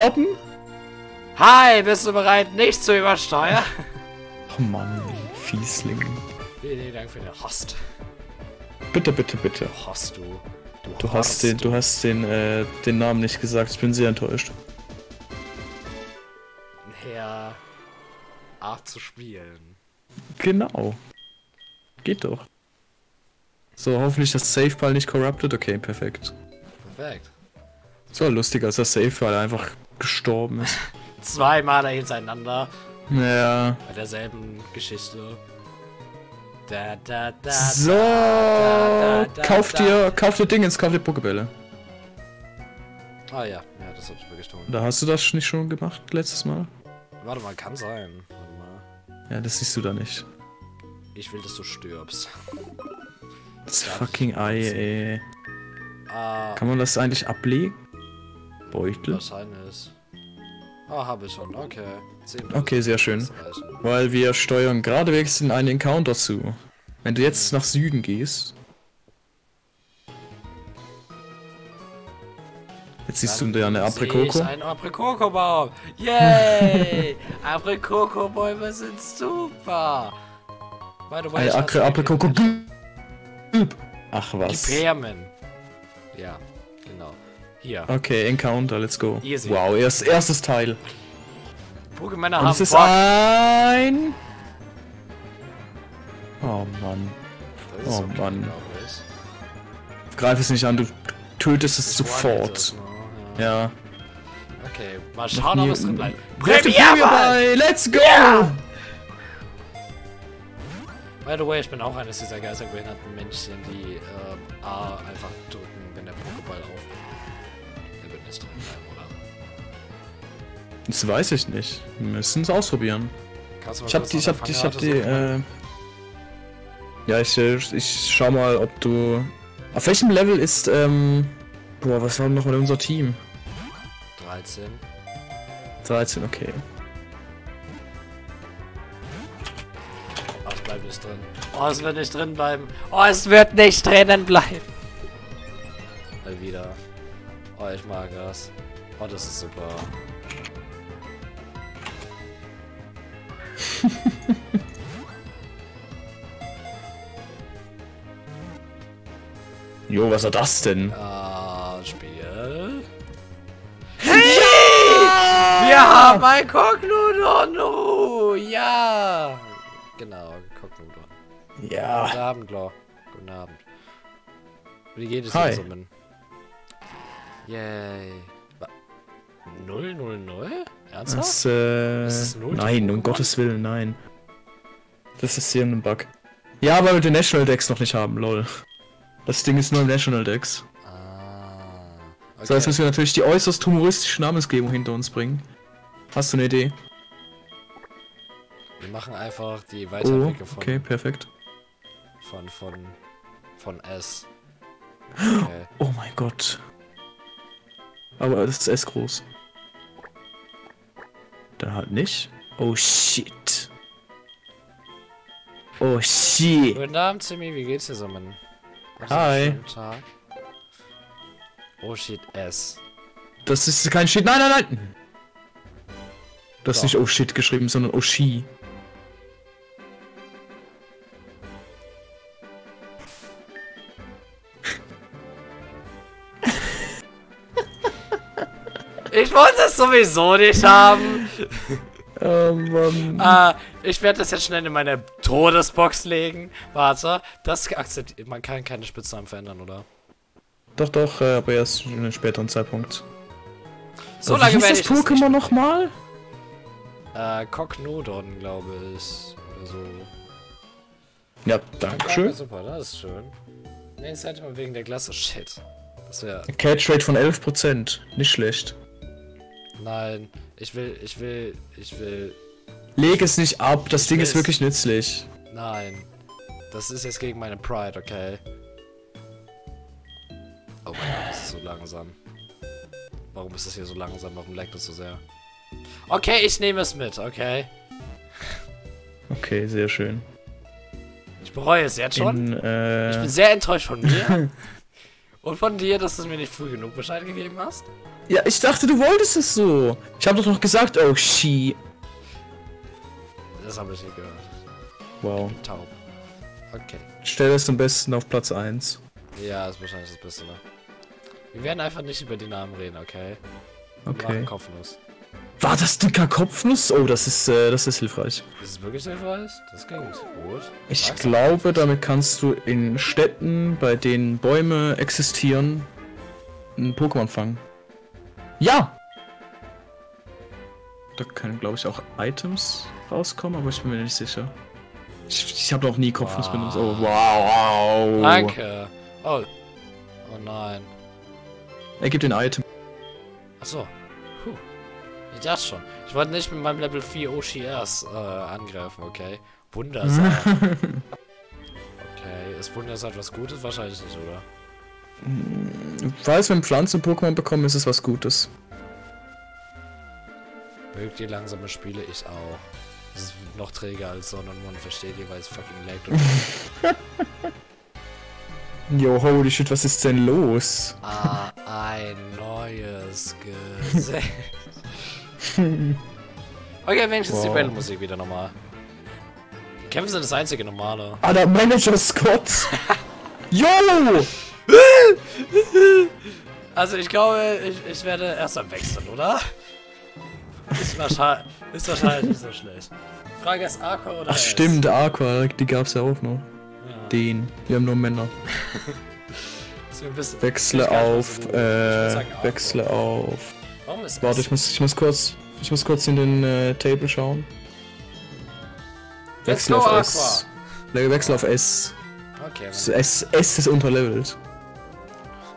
stoppen? Hi, bist du bereit, nicht zu übersteuern? Oh Mann, Fiesling. Vielen Dank für den Host. Bitte, bitte, bitte. Host, du. Du hast den, du hast den, äh, den Namen nicht gesagt. Ich bin sehr enttäuscht. Herr Art zu spielen. Genau. Geht doch. So, hoffentlich das Safe-File nicht corrupted. Okay, perfekt. Perfekt. So lustig, als das Safe-File einfach gestorben ist. Zweimal hintereinander. Ja. Bei derselben Geschichte. Da, da, da, So, da, da, kauf da. dir, kauf dir Dingens, kauf dir Pokebälle. Ah ja, ja, das hab ich wirklich tun. Da hast du das nicht schon gemacht letztes Mal? Warte mal, kann sein. Warte mal. Ja, das siehst du da nicht. Ich will, dass du stirbst. Das fucking Ei, ey. Ah, Kann man das eigentlich ablegen? Beutel? wahrscheinlich. Ah, habe ich schon. Okay. Okay, sehr schön. Weil wir steuern geradewegs in einen Encounter zu. Wenn du jetzt nach Süden gehst. Jetzt siehst du da eine Aprikoko. ein Aprikokobaum. Yay! Aprikokobäume sind super. The way, Eine Aprikoko. die- Ach Die was. Permen. Ja, genau. Hier. Okay, Encounter, let's go. Easy. Wow, erst, erstes Teil. Pokémon Und haben es ist Bock. ein... Oh Mann. Oh Mann. glaub ich. Greif es nicht an, du tötest es ist, sofort. ne? Ja. Ja. Okay, mal schauen, ob es drin bleibt. Bei! Let's go! Ja! By the way, ich bin auch eines dieser geisterbehinderten Männchen, die äh, A einfach drücken, wenn der Pokéball auf. Das weiß ich nicht. Wir müssen es ausprobieren. Ich hab die, ich hab die, ich hab die, äh... Ja, ich, äh, ich schau mal, ob du... Auf welchem Level ist, ähm... Boah, was war denn noch mal unser Team? suchen? 13. 13, okay. Oh, es bleibt nicht drin. Oh, es wird nicht drin bleiben. Oh, es wird nicht drinnen bleiben. Mal wieder. Oh, ich mag das. Oh, das ist super. Jo, was war das denn? Ah, Spiel. Hey! Wir haben ein Kognudonu! Ja! Genau, Kognudon. Ja. Guten Abend, Law. Guten Abend. Wie geht es Hi. dir, Summen? Yay. Wa- 0, 0, 0? Ernsthaft? Das, äh... Ist das Nein, um? Gottes Willen, nein. Das ist hier ein Bug. Ja, weil wir den National Dex noch nicht haben, lol. Das Ding ist nur im National Dex. Ah. Okay. So, jetzt müssen wir natürlich die äußerst humoristische Namensgebung hinter uns bringen. Hast du eine Idee? wir machen einfach die Oh, Weiterentwicklung von, okay, perfekt. von, von, von S. Okay. Oh mein Gott. Aber das ist S groß. Dann halt nicht. Oh shit. Oh shit. Guten Abend, Timmy, wie geht's dir, Summen? Hast du Hi. Tag? Oh shit, S. Das ist kein Shit. Nein, nein, nein. Das ist nicht Oh shit geschrieben, sondern Oh shi. Ich wollte es sowieso nicht haben. Oh Mann. Ah, ich werde das jetzt schnell in meine Todesbox legen. Warte, das akzeptiert. Man kann keine Spitznamen verändern, oder? Doch, doch, äh, aber erst in einem späteren Zeitpunkt. So lange werde das ich das Pokémon nochmal? Äh, Cognodon, glaube ich. Oder so. Ja, dankeschön. super, das ist schön. Nee, jetzt hätte man wegen der Klasse. Shit. Das wäre. Catch Rate von 11%. Nicht schlecht. Nein. Ich will, ich will, ich will. Leg es nicht ab, das Ding ist wirklich nützlich. Nein. Das ist jetzt gegen meine Pride, okay? Oh mein Gott, das ist so langsam. Warum ist das hier so langsam? Warum leckt es so sehr? Okay, ich nehme es mit, okay? Okay, sehr schön. Ich bereue es jetzt schon. In, äh, Ich bin sehr enttäuscht von mir. Und von dir, dass du mir nicht früh genug Bescheid gegeben hast? Ja, ich dachte, du wolltest es so. Ich habe doch noch gesagt, oh, she. Das habe ich nicht gehört. Wow. Taub. Okay. Stell es am besten auf Platz 1. Ja, ist wahrscheinlich das Beste, ne? Wir werden einfach nicht über die Namen reden, okay? Wir Okay. machen Kopfnuss. War das dicker Kopfnuss? Oh, das ist, äh, das ist hilfreich. Ist es wirklich hilfreich? Das klingt gut. Ich doch. glaube, damit kannst du in Städten, bei denen Bäume existieren, ein Pokémon fangen. Ja! Da können, glaube ich, auch Items rauskommen, aber ich bin mir nicht sicher. Ich, ich habe noch nie Kopfnuss Wow. benutzt. Oh, wow, wow. Danke. Oh. Oh nein. Er gibt den Item. Achso. Ich dachte schon. Ich wollte nicht mit meinem Level 4 OCS äh, angreifen, okay? Wundersaat. okay, ist Wundersaat was Gutes? Wahrscheinlich nicht, oder? Ich weiß, wenn Pflanzen Pokémon bekommen, ist es was Gutes. Mögt ihr langsame Spiele? Ich auch. Das ist noch träger als Sonne und Mond, versteht ihr, weil es fucking laggt Yo, holy shit, was ist denn los? Ah, ein neues Gesicht. okay, wenigstens die Wow. Battle-Musik wieder normal. Kämpfe sind das einzige normale. Ah, der Manager Scott! Yo! Also ich glaube, ich, ich werde erst mal wechseln, oder? Ist wahrscheinlich, ist wahrscheinlich nicht so schlecht. Frage ist Aqua oder Ach S? stimmt, Aqua, die gab's ja auch noch. Ja, Den. Wir haben nur Männer. bisschen- Wechsle auf, äh, wechsle auf. Warum ist Warte, ich muss, ich muss kurz, ich muss kurz in den äh, Table schauen. Go, auf Aqua. S. Ne, Wechsel auf S. Okay, S, S, S ist unterlevelt.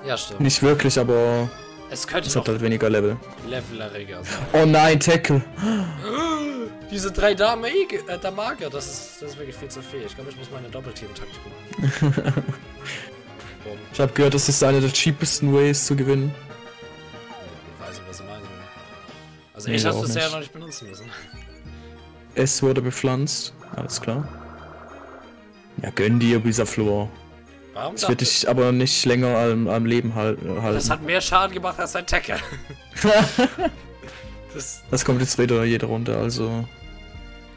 ja stimmt. Nicht wirklich, aber Es könnte es hat halt weniger Level. leveliger sein. Oh nein, Tackle. Diese drei Damage, äh, Damage, das ist, das ist wirklich viel zu viel. Ich glaube, ich muss meine Doppelteam-Taktik machen. Ich habe gehört, das ist einer der cheapesten Ways zu gewinnen. Also Nee, ich habe es bisher noch nicht benutzen müssen. S wurde bepflanzt. Alles klar. Ja, gönn dir, Bisaflor. Warum Das wird dich aber nicht länger am, am Leben Das halten. hat mehr Schaden gemacht als ein Tacker. das. Das kommt jetzt wieder jede Runde, also.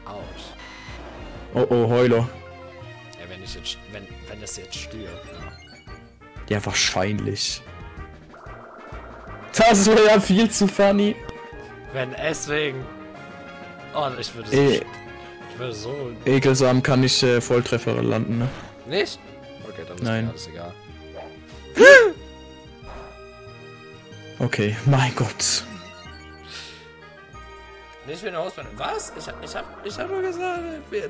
Autsch. Oh oh, Heuler. Ja, wenn ich jetzt. Wenn, wenn das jetzt stirbt. Ja. Ja, wahrscheinlich. Das wäre ja viel zu funny. Wenn es wegen. Oh, ich würde so. E Ich würde so. Ekelsam kann ich äh, Volltreffer landen, ne? Nicht? Okay, dann ist Nein. mir alles egal. Okay, mein Gott. Nicht für den Hausmann. Was? Ich, ich hab, ich hab nur gesagt,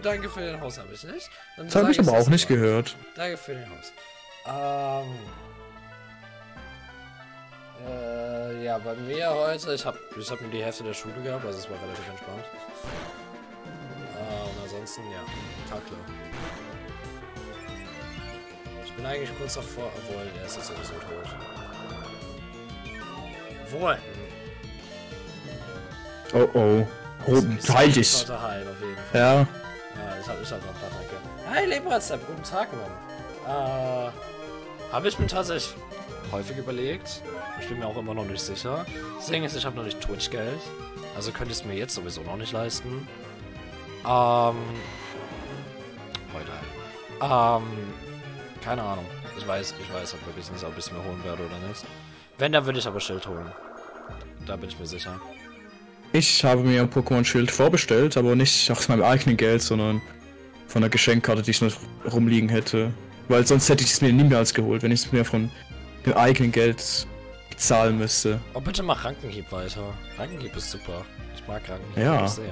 danke für den Haus, habe ich nicht? Das habe ich aber auch nicht gehört. Danke für den Haus. Ähm. Äh, ja, bei mir heute, ich habe ich hab nur die Hälfte der Schule gehabt, also es war relativ entspannt. Äh, und ansonsten, ja, Takle. Ich bin eigentlich kurz davor, obwohl, er ist jetzt sowieso tot. Wohl. Oh oh. Oh, Ich sag, dich. Ja. Ja, ich hab, ich hab noch ein paar Tage. Hi, Leberrezept, guten Tag, Mann. Äh, habe ich mir tatsächlich häufig überlegt. Ich bin mir auch immer noch nicht sicher. Das Ding ist, ich habe noch nicht Twitch-Geld. Also könnte ich es mir jetzt sowieso noch nicht leisten. Ähm. Heute halt. Ähm. Keine Ahnung. Ich weiß, ich weiß halt wirklich nicht, ob ich es mir holen werde oder nicht. Wenn, dann würde ich aber Schild holen. Da bin ich mir sicher. Ich habe mir Pokémon Schild vorbestellt, aber nicht aus meinem eigenen Geld, sondern von der Geschenkkarte, die ich noch rumliegen hätte. Weil sonst hätte ich es mir niemals geholt, wenn ich es mir von dem eigenen Geld bezahlen müsste. Oh, bitte mach Rankenhieb weiter. Rankenhieb ist super. Ich mag Rankenhieb Ja. sehr.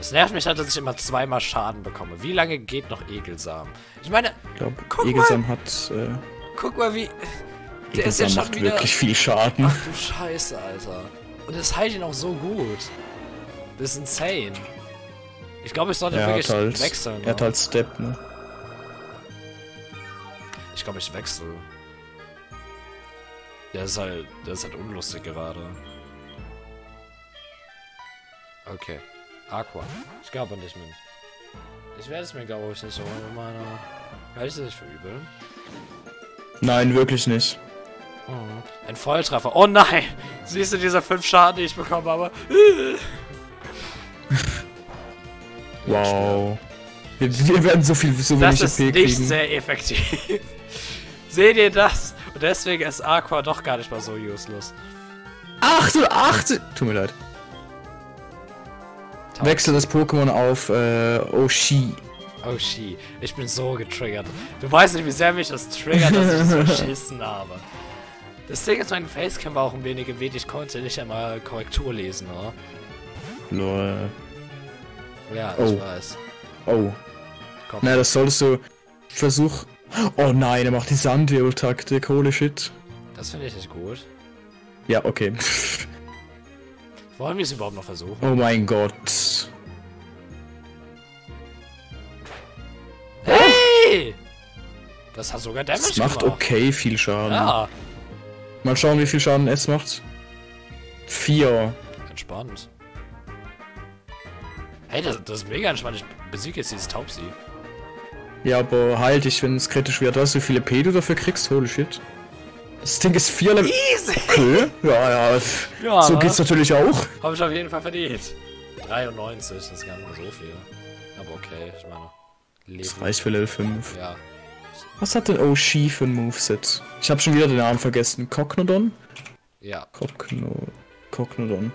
Es nervt mich halt, dass ich immer zweimal Schaden bekomme. Wie lange geht noch Egelsamen? Ich meine, Ich glaube, Guck Egelsam hat. Äh, guck mal wie... Der ist ja Egelsam schon macht wieder... wirklich viel Schaden. Ach du Scheiße, Alter. Und es heilt ihn auch so gut. Das ist insane. Ich glaube, ich sollte Er wirklich halt, wechseln. er hat ne? halt Step, ne? Ich glaube, ich wechsle. Der ist halt, der ist halt unlustig gerade. Okay. Aqua. Ich glaube dich, Min. Ich werde es mir, glaube ich, nicht holen mit meiner... Kann ich das nicht verübeln? Nein, wirklich nicht. Mhm. Ein Volltreffer. Oh nein! Siehst du diese fünf Schaden, die ich bekommen habe? Wow. Wir, wir werden so viel, so Das wenig ist EP nicht kriegen. sehr effektiv. Seht ihr das? Und deswegen ist Aqua doch gar nicht mal so useless. Ach du, ach du. Tut mir leid. Taub. Wechsel das Pokémon auf äh, Oshi. Oh, she. Ich bin so getriggert. Du weißt nicht, wie sehr mich das triggert, dass ich das verschissen habe. Das Ding ist, mein Facecam war auch ein wenig gewählt. Ich konnte nicht einmal Korrektur lesen, oder? Lol. Ja, Oh. ich weiß. Oh. Komm. Na, das solltest du. Versuch. Oh nein, er macht die Sandwheel-Taktik. Holy shit. Das finde ich nicht gut. Ja, okay. Wollen wir es überhaupt noch versuchen? Oh mein Gott. Hey! Das hat sogar Damage Das macht gemacht. okay viel Schaden. Ja, Mal schauen, wie viel Schaden es macht. Vier. entspannt. Hey, das, das ist mega entspannt. Ich besiege jetzt dieses Taubsi. Ja, aber halt dich, wenn es kritisch wird. Weißt du, wie viele P du dafür kriegst? Holy shit. Das Ding ist vier Level. Easy! Okay. Ja, ja. Ja, so ne? geht's natürlich auch. Habe ich auf jeden Fall verdient. 93, das ist gar nicht mehr so viel. Aber okay, ich meine. Leben. Das reicht für Level 5. Ja. Was hat denn Oshi für ein Moveset? Ich habe schon wieder den Namen vergessen. Cognodon? Ja. Cogno... Cognodon.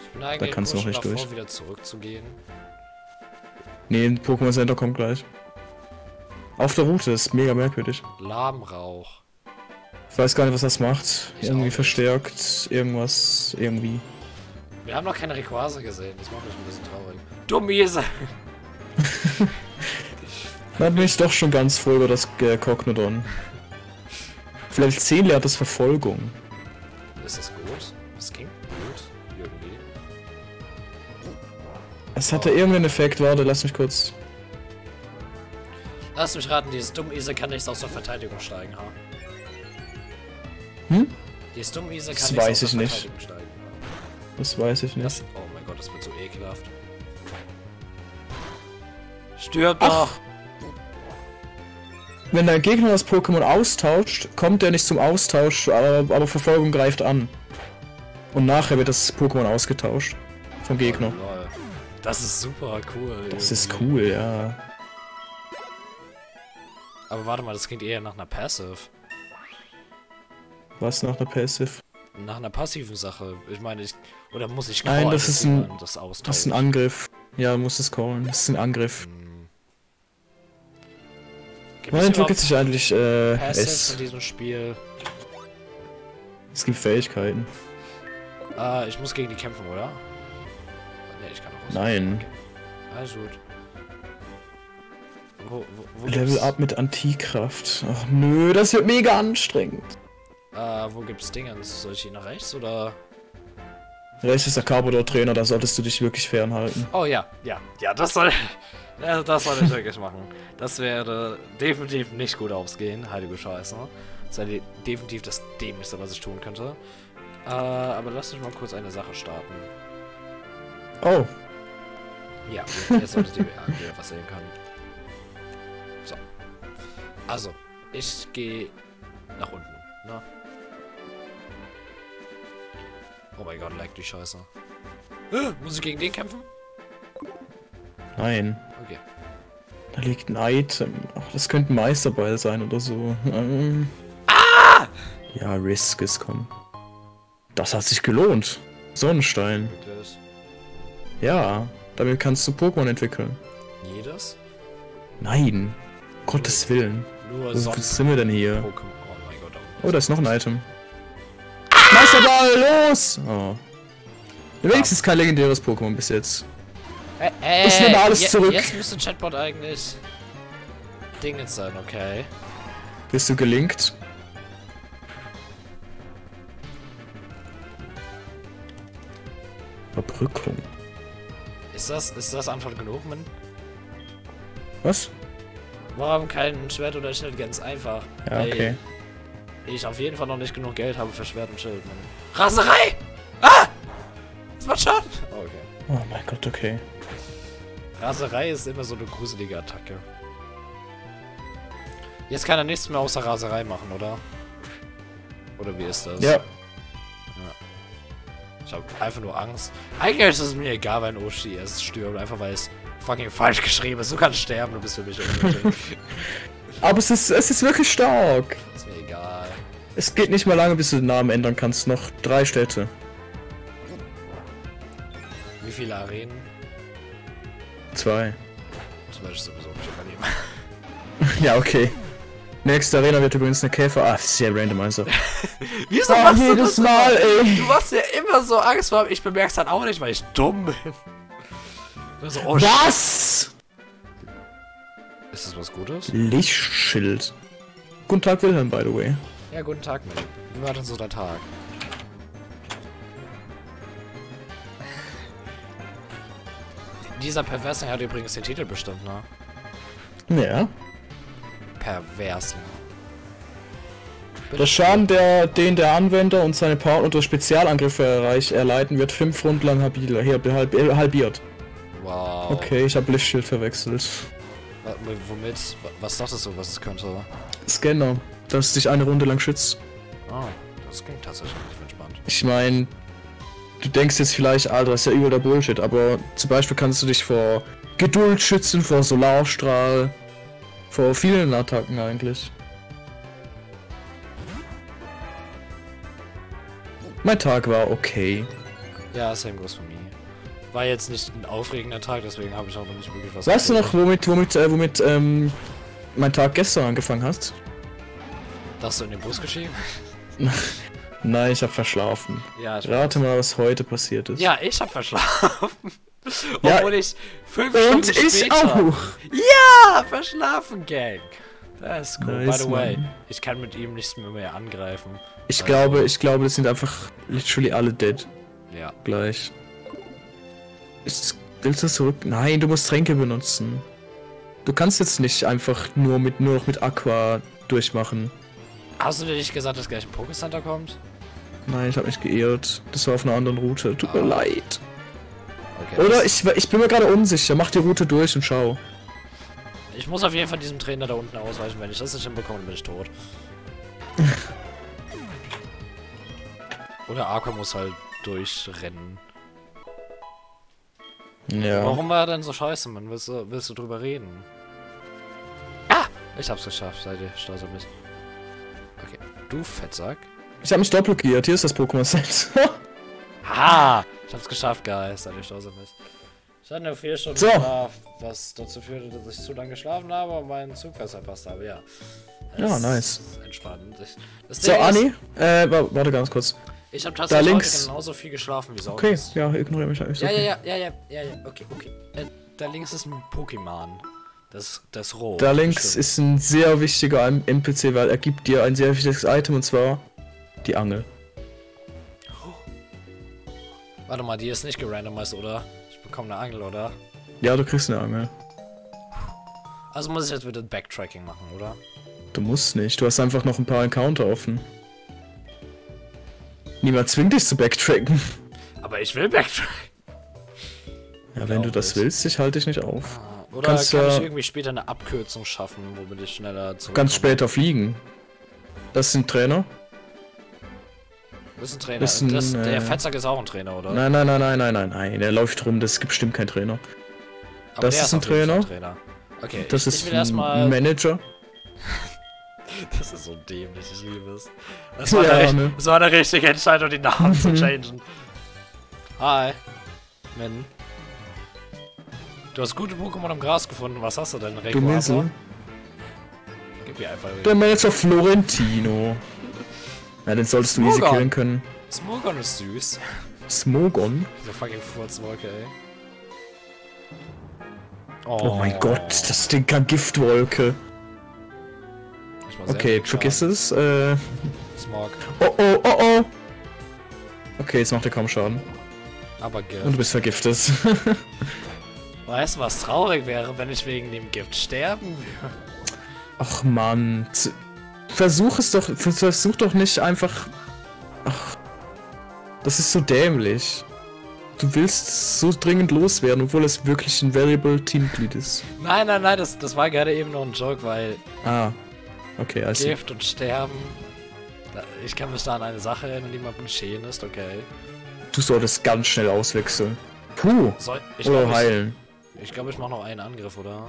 Ich bin eigentlich kannst du noch nicht davor, durch. wieder zurückzugehen. Nee, Pokémon Center kommt gleich. Auf der Route, ist mega merkwürdig. Lahmrauch. Ich weiß gar nicht, was das macht. Ich irgendwie verstärkt, irgendwas, irgendwie. Wir haben noch keine Rayquaza gesehen. Das macht mich ein bisschen traurig. Dumm Ise. Dann bin ich doch schon ganz froh über das äh, Cognodon. Vielleicht 10 lernt das Verfolgung. Ist das gut? Es hatte irgendeinen Effekt, warte, lass mich kurz. Lass mich raten, dieses dumme Ise kann nicht aus der Verteidigung steigen, ha? Hm? Dieses dumme Ise kann Das nicht weiß aus der ich nicht. Verteidigung steigen. ha? Das weiß ich nicht. Das, oh mein Gott, das wird so ekelhaft. Stirb doch! Wenn dein Gegner das Pokémon austauscht, kommt er nicht zum Austausch, aber, aber Verfolgung greift an. Und nachher wird das Pokémon ausgetauscht. Vom Gegner. Oh. Das ist super cool. Das ist irgendwie. cool, ja. Aber warte mal, das klingt eher nach einer Passive. Was nach einer Passive? Nach einer passiven Sache. Ich meine, ich. Oder muss ich Nein, callen, das dass ist ein- Das? Das ist ein Angriff. Ja, muss es callen. Das ist ein Angriff. Hm. Es entwickelt sich eigentlich äh, Passives in diesem Spiel? Es gibt Fähigkeiten. Ah, ich muss gegen die kämpfen, oder? Nein. Also gut. Wo, wo, wo Level gibt's, up mit Antikraft. Ach nö, das wird mega anstrengend. Äh, wo gibt's Dingens? Soll ich hier nach rechts oder? Rechts ist der Carbodor-Trainer, da solltest du dich wirklich fernhalten. Oh ja, ja, ja, das soll. Ja, das soll ich wirklich machen. Das wäre definitiv nicht gut ausgehen, heilige Scheiße. Das wäre de- definitiv das Dämlichste, was ich tun könnte. Äh, aber lass mich mal kurz eine Sache starten. Oh, Ja, jetzt solltet ihr wieder was sehen können. So. Also, ich gehe nach unten, ne? Oh mein Gott, lag die Scheiße. Muss ich gegen den kämpfen? nein. Okay. Da liegt ein Item. Ach, das könnte ein Meisterball sein oder so. Ähm. Ja, Risk ist kommen. Das hat sich gelohnt. Sonnenstein. Ja, damit kannst du Pokémon entwickeln. Jedes? Nein. Gottes Willen. Nur Wo sind wir denn hier? Pokémon. Oh mein Gott. Oh, da ist noch ein Item. Meisterball, los! Oh. Wenigstens kein legendäres Pokémon bis jetzt. Äh, äh, Ich nehme alles zurück. Jetzt müsste Chatbot eigentlich Dingens sein, okay. Bist du gelinkt? Überbrückung. Ist das, ist das Antwort genug, Mann? Was? Warum kein Schwert oder Schild? Ganz einfach. Ja, Weil okay. Ich auf jeden Fall noch nicht genug Geld habe für Schwert und Schild, Mann. Raserei! Ah! Das macht Schaden! Oh, okay. Oh mein Gott, okay. Raserei ist immer so eine gruselige Attacke. Jetzt kann er nichts mehr außer Raserei machen, oder? Oder wie ist das? Ja. Ich habe einfach nur Angst. Eigentlich ist es mir egal, wenn Oshi erst stirbt, einfach weil es fucking falsch geschrieben ist. Du kannst sterben, du bist für mich unnötig. Aber es ist, es ist wirklich stark. ist mir egal. Es geht nicht mal lange, bis du den Namen ändern kannst. Noch drei Städte. Wie viele Arenen? Zwei. Das weiß ich sowieso nicht übernehmen. ja, okay. Nächste Arena wird übrigens eine Käfer. Ah, sehr random also. Wieso Oh, machst du jedes das Mal, immer? ey. Du machst ja immer so Angst vor Ich bemerk's dann auch nicht, weil ich dumm bin. So, oh, Was? Ist das was Gutes? Lichtschild. Guten Tag, Wilhelm, by the way. Ja, guten Tag, Mann. Wie war denn so dein Tag? Dieser Perversen hat übrigens den Titel bestimmt, ne? Ja. Perversen. Der Schaden, der, den der Anwender und seine Partner durch Spezialangriffe erreich, erleiden, wird fünf Runden lang habil, halb, halb, äh, halbiert. Wow. Okay, ich habe Lichtschild verwechselt. Wa- Womit? Wa- Was dachtest du, was es könnte? Scanner, das dich eine Runde lang schützt. Ah, das klingt tatsächlich entspannt. Ich meine, du denkst jetzt vielleicht, Alter, das ist ja übel der Bullshit, aber zum Beispiel kannst du dich vor Geduld schützen, vor Solarstrahl, vor vielen Attacken eigentlich. Mein Tag war okay. Ja, same goes for me. War jetzt nicht ein aufregender Tag, deswegen habe ich auch noch nicht wirklich was Weißt du noch, womit, womit, äh, womit ähm, mein Tag gestern angefangen hast? Dass du in den Bus geschrieben? Nein, ich habe verschlafen. Ja, ich Rate mal, was heute passiert ist. Ja, ich habe verschlafen. Ja, Obwohl ich fünf Und Stunden ich später... auch. Ja, verschlafen, Gang. Das ist cool. Nice, By the way, Mann. ich kann mit ihm nicht mehr, mehr angreifen. Ich Also- glaube, ich glaube, das sind einfach literally alle dead. Ja. Gleich. Ist, willst du zurück? Nein, du musst Tränke benutzen. Du kannst jetzt nicht einfach nur mit nur noch mit Aqua durchmachen. Hast du dir nicht gesagt, dass gleich ein Pokécenter kommt? Nein, ich habe mich geirrt. Das war auf einer anderen Route. Tut mir Ah. leid. Okay. Oder ich, ich bin mir gerade unsicher. Mach die Route durch und schau. Ich muss auf jeden Fall diesem Trainer da unten ausweichen. Wenn ich das nicht hinbekomme, dann bin ich tot. Oder Aqua muss halt durchrennen. Ja. Warum war er denn so scheiße, Mann? Willst du, willst du drüber reden? Ah! Ich hab's geschafft, seid ihr stolz auf mich. Okay, du Fettsack. Ich habe mich doppelt geirrt. Hier ist das Pokémon-Set. Ha! Ich hab's geschafft, Guys. Seid ihr stolz mich. Ich hatte nur vier Stunden So. Schlaf, was dazu führte, dass ich zu lange geschlafen habe und meinen Zug verpasst habe, ja. Ja, Das nice. ist Entspannend. So, Anni. Äh, wa- warte ganz kurz. Ich habe tatsächlich links. heute genauso viel geschlafen wie sonst. Okay, ja, ignoriere mich. Ist Ja, okay. ja, ja, ja, ja, ja, ja, okay, okay. Äh, da links ist ein Pokémon. Das, das Rot. Da links ist ein sehr wichtiger NPC, weil er gibt dir ein sehr wichtiges Item und zwar die Angel. Warte mal, die ist nicht gerandomized, oder? Ich bekomme eine Angel, oder? Ja, du kriegst eine Angel. Also muss ich jetzt wieder Backtracking machen, oder? Du musst nicht, du hast einfach noch ein paar Encounter offen. Niemand zwingt dich zu backtracken. Aber ich will Backtracken. Ja, wenn du das ich. willst, ich halte dich nicht auf. Oder Kannst, kann ich äh, irgendwie später eine Abkürzung schaffen, womit ich schneller zu. Du kannst später fliegen. Das sind Trainer. Das ist ein Trainer. Das ist ein, das, der äh, Fettsack ist auch ein Trainer, oder? Nein, nein, nein, nein, nein, nein, nein. Der läuft rum, das gibt bestimmt kein Trainer. Aber das der ist ein Fall Trainer. Okay, Das ich, ist ich ein. Manager. Das ist so dämlich, ich liebe es. Das war, Ja, eine, ne? das war eine richtige Entscheidung, die Namen zu changen. Hi. Min. Du hast gute Pokémon im Gras gefunden. Was hast du denn, Du Rekuator? Missel. Gib mir einfach Der Manager Florentino. Ja, den solltest du easy Smogon. killen können. Smogon ist süß. Smogon? Diese fucking Furzwolke, ey. Oh, mein Gott, das Ding kann Giftwolke. Okay, vergiss es. Äh, Smog. oh oh, oh oh. Okay, jetzt macht er kaum Schaden. Aber Und Gift. du bist vergiftet. Weißt du, was traurig wäre, wenn ich wegen dem Gift sterben würde? Ach man. Versuch es doch. vers- Versuch doch nicht einfach. Ach. Das ist so dämlich. Du willst so dringend loswerden, obwohl es wirklich ein Variable Teammitglied ist. Nein, nein, nein, das, das war gerade eben nur ein Joke, weil Ah. Okay, also. Gift und Sterben. Ich kann mich da an eine Sache erinnern, die mal geschehen ist, okay. Du solltest ganz schnell auswechseln. Puh. Soll, ich Oder glaube, ich, heilen. ich, glaub, ich mache noch einen Angriff, oder?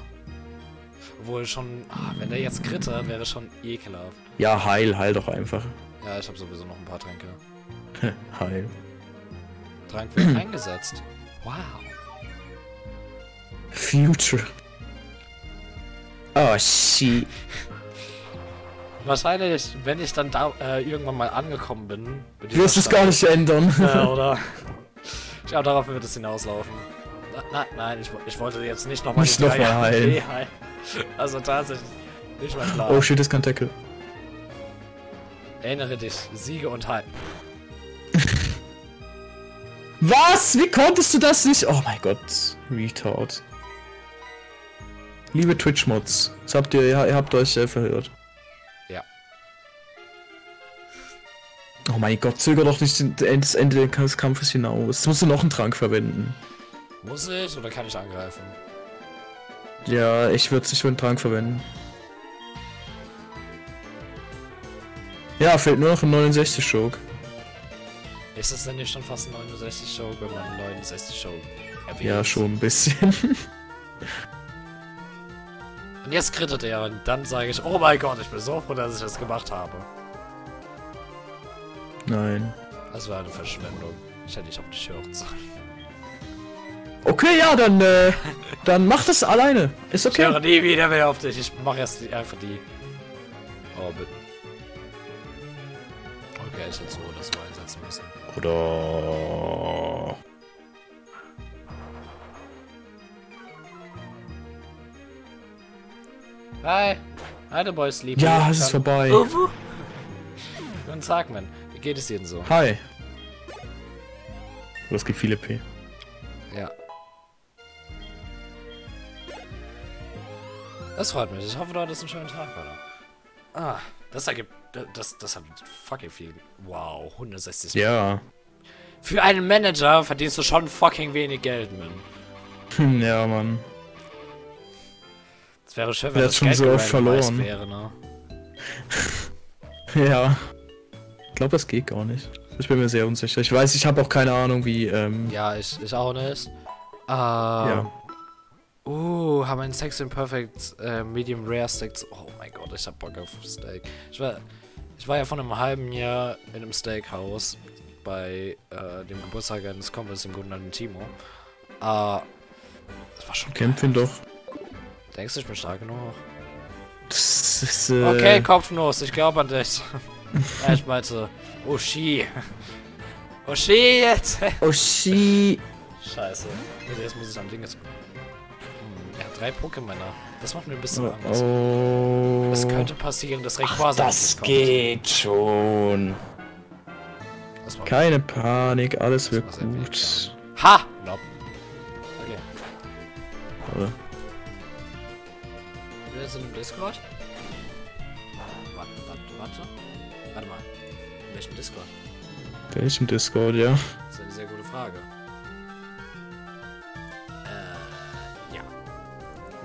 Obwohl schon, ah, wenn der jetzt kritte, wäre schon ekelhaft. Ja, heil, heil doch einfach. Ja, ich habe sowieso noch ein paar Tränke. heil. Trank wird eingesetzt. Wow. Future. Oh, shit. Wahrscheinlich, wenn ich dann da äh, irgendwann mal angekommen bin. Du wirst es gar nicht ändern. Ja, oder? Ich glaube, darauf wird es hinauslaufen. Na, nein, ich, ich wollte jetzt nicht nochmal Nicht noch mal heilen. heilen. Also tatsächlich nicht mal klar. Oh shit, das kann Tackle. Erinnere dich, Siege und Heil. Was? Wie konntest du das nicht? Oh mein Gott. Retard. Liebe Twitch-Mods, das habt ihr, ihr habt euch äh, verhört. Ja. Oh mein Gott, zöger doch nicht das Ende des Kampfes hinaus. Jetzt musst du noch einen Trank verwenden. Muss ich oder kann ich angreifen? Ja, ich würde ich würd einen Trank verwenden. Ja, fehlt nur noch ein 69 Choke. Ist das denn nicht schon fast ein 69 Show, wenn man einen 69 Show erwähnt? Ja, schon ein bisschen. Und jetzt krittet er und dann sage ich, oh mein Gott, ich bin so froh, dass ich das gemacht habe. Nein. Das war eine Verschwendung. Ich hätte nicht auf dich hören sollen. Okay, ja, dann, äh, dann mach das alleine. Ist Ich höre okay. nie wieder mehr auf dich. Ich mache erst die, einfach die. Oh, bitte. Okay, ich hätte so oder so einsetzen müssen. Oder. Hi. Hi, der Boy Sleep. Ja, es ist vorbei. Guten Tag, Mann. Wie geht es Ihnen so? Hi. Oh, es gibt viele P. Ja. Das freut mich. Ich hoffe, du hattest einen schönen Tag, oder? Ah, das ergibt. Das, das hat fucking viel. Wow, 160. Ja. Für einen Manager verdienst du schon fucking wenig Geld, Mann. Hm, ja, Mann. Es wäre schön, Der wenn hat das schon Geld so oft verloren. wäre, ne? Ja. Ich glaube, das geht gar nicht. Ich bin mir sehr unsicher. Ich weiß, ich habe auch keine Ahnung, wie, ähm. Ja, ich, ich auch nicht. Ähm, Ja. Uh, haben einen Sex Imperfect äh, Medium Rare Steaks. Oh mein Gott, ich hab Bock auf Steak. Ich war, ich war ja vor einem halben Jahr in einem Steakhouse bei äh, dem Geburtstag eines Kumpels, dem guten alten Timo. Äh, das war schon Kämpf ihn doch. Denkst du, ich bin stark genug? Das ist, äh, Okay, Kopfnuss, ich glaube an dich. ja, ich meinte, oh Ski. Oh jetzt. Oh, shit. Scheiße. Jetzt muss ich an Dinge drei Pokémon. Das macht mir ein bisschen Oh. Angst. oh. Es könnte passieren, dass Rayquaza Das nicht kommt. geht schon. Das Keine Panik, alles wird Das gut. Ha! Nope. Okay. Warte. Wir sind im Discord. Warte, warte, warte. Warte mal. In welchem Discord? Welchem Discord, ja? Das ist eine sehr gute Frage.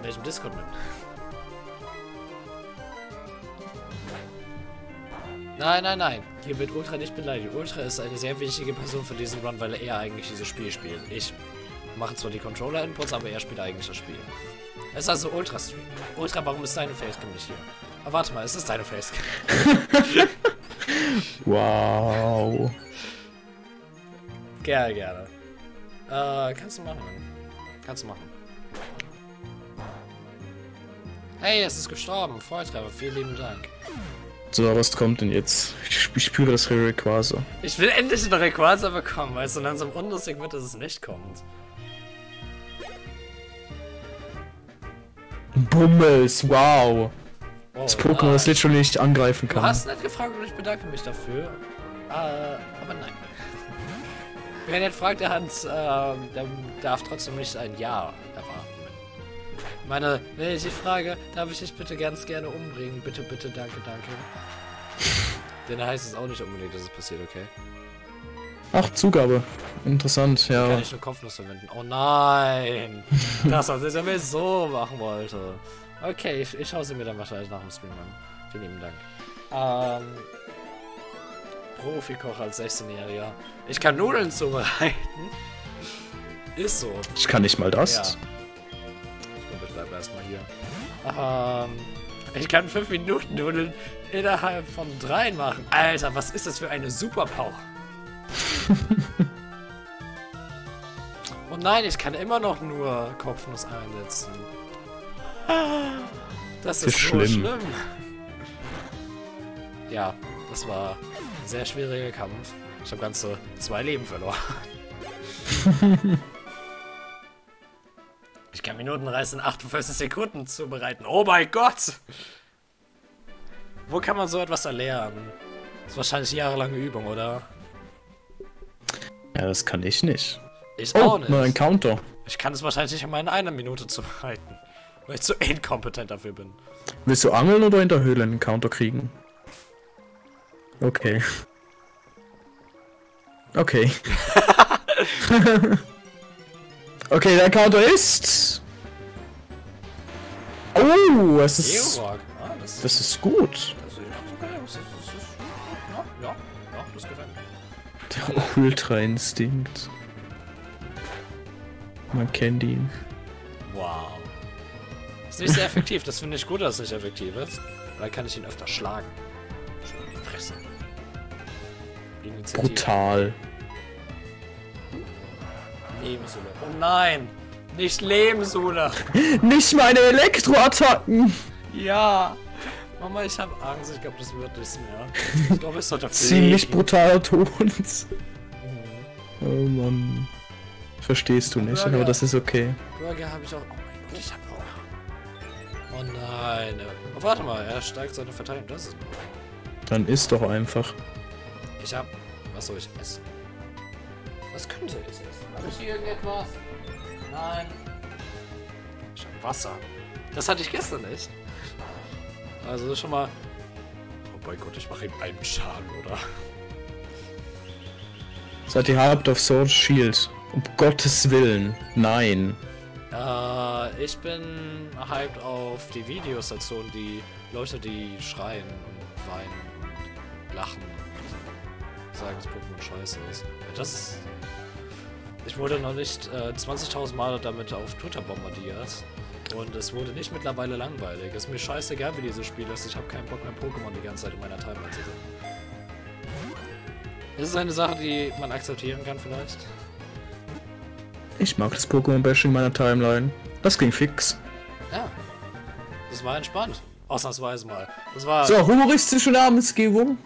Welchem Discord denn? Nein, nein, nein. Hier wird Ultra nicht beleidigt. Ultra ist eine sehr wichtige Person für diesen Run, weil er eigentlich dieses Spiel spielt. Ich mache zwar die Controller-Inputs, aber er spielt eigentlich das Spiel. Es ist also Ultra-Stream. Ultra, warum ist deine Facecam nicht hier? Aber warte mal, es ist deine Facecam. Wow. Gerne, gerne. Äh, kannst du machen. Kannst du machen. Hey, es ist gestorben. Volltreffer. Vielen lieben Dank. So, was kommt denn jetzt? Ich, ich spüre das Rayquaza. Ich will endlich eine Rayquaza bekommen, weil so langsam unlustig wird, dass es nicht kommt. Bummels, wow. Oh, Das Pokémon, nein. das literally nicht angreifen Du kann. hast nicht gefragt und ich bedanke mich dafür. Äh, aber nein. Wer nicht fragt, der hat, ähm, der darf trotzdem nicht ein Ja. Meine, wenn ich dich frage, darf ich dich bitte ganz gerne umbringen? Bitte, bitte, danke, danke. Denn heißt es auch nicht unbedingt, dass es passiert, okay? Ach, Zugabe. Interessant, Kann ja. ich eine Kopfnuss verwenden? Oh nein! Das, was ich mir so machen wollte. Okay, ich, ich schaue sie mir dann wahrscheinlich nach dem Stream an. Vielen lieben Dank. Ähm, Profikoch als 16-Jähriger. Ich kann Nudeln zubereiten. Ist so. Ich kann nicht mal das. Ja. Bleibe erstmal hier. Ähm, ich kann 5 Minuten Nudeln innerhalb von 3 machen. Alter, was ist das für eine Superpower? Und nein, ich kann immer noch nur Kopfnuss einsetzen. Das ist, Ist so schlimm. schlimm. Ja, das war ein sehr schwieriger Kampf. Ich habe ganze zwei Leben verloren. kann Minutenreis in 48 Sekunden zubereiten. Oh mein Gott! Wo kann man so etwas erlernen? Das ist wahrscheinlich jahrelange Übung, oder? Ja, das kann ich nicht. Ich Oh, auch nicht. nur ein Counter. Ich kann es wahrscheinlich nicht mal in einer Minute zubereiten. Weil ich zu inkompetent dafür bin. Willst du angeln oder in der Höhle einen Counter kriegen? Okay. Okay. okay, der Counter ist. Oh, es ist. Ah, das, ist gut. Der Ultra-Instinkt. Man kennt ihn. Wow. Ist nicht sehr effektiv. Das finde ich gut, dass es nicht effektiv ist. Weil kann ich ihn öfter schlagen. Schon in die Fresse. Brutal. Lebensule. Oh nein! Nicht Lebensule! Nicht meine Elektroattacken! Ja! Mama, ich habe Angst. Ich glaube, das wird nichts mehr. Ich glaube, es sollte Ziemlich brutaler Tod. Mhm. Oh Mann. Verstehst du nicht, Burger. aber das ist okay. Burger habe ich auch. Oh mein Gott, ich habe auch. Oh nein. Oh, warte mal, er steigt seine Verteidigung. Das ist gut. Dann isst doch einfach. Ich hab. Was soll ich essen? Was könnte ich essen? Habe ich hier irgendetwas? Nein. Ich hab Wasser. Das hatte ich gestern nicht. Also schon mal. Oh mein Gott, ich mache ihm einen Schaden, oder? Seid ihr hyped auf Sword Shield? Um Gottes Willen. Nein. Äh, ich bin hyped auf die Videos dazu und die Leute, die schreien und weinen und lachen und sagen, dass Pokémon scheiße ist. Das ist. Ich wurde noch nicht äh, 20.000 Mal damit auf Twitter bombardiert. Und es wurde nicht mittlerweile langweilig. Ist mir scheißegal, wie dieses Spiel ist. Ich habe keinen Bock mehr Pokémon die ganze Zeit in meiner Timeline zu sehen. Ist es eine Sache, die man akzeptieren kann vielleicht? Ich mag das Pokémon-Bashing meiner Timeline. Das ging fix. Ja. Das war entspannt. Ausnahmsweise mal. Das war. So, humoristische Namensgebung.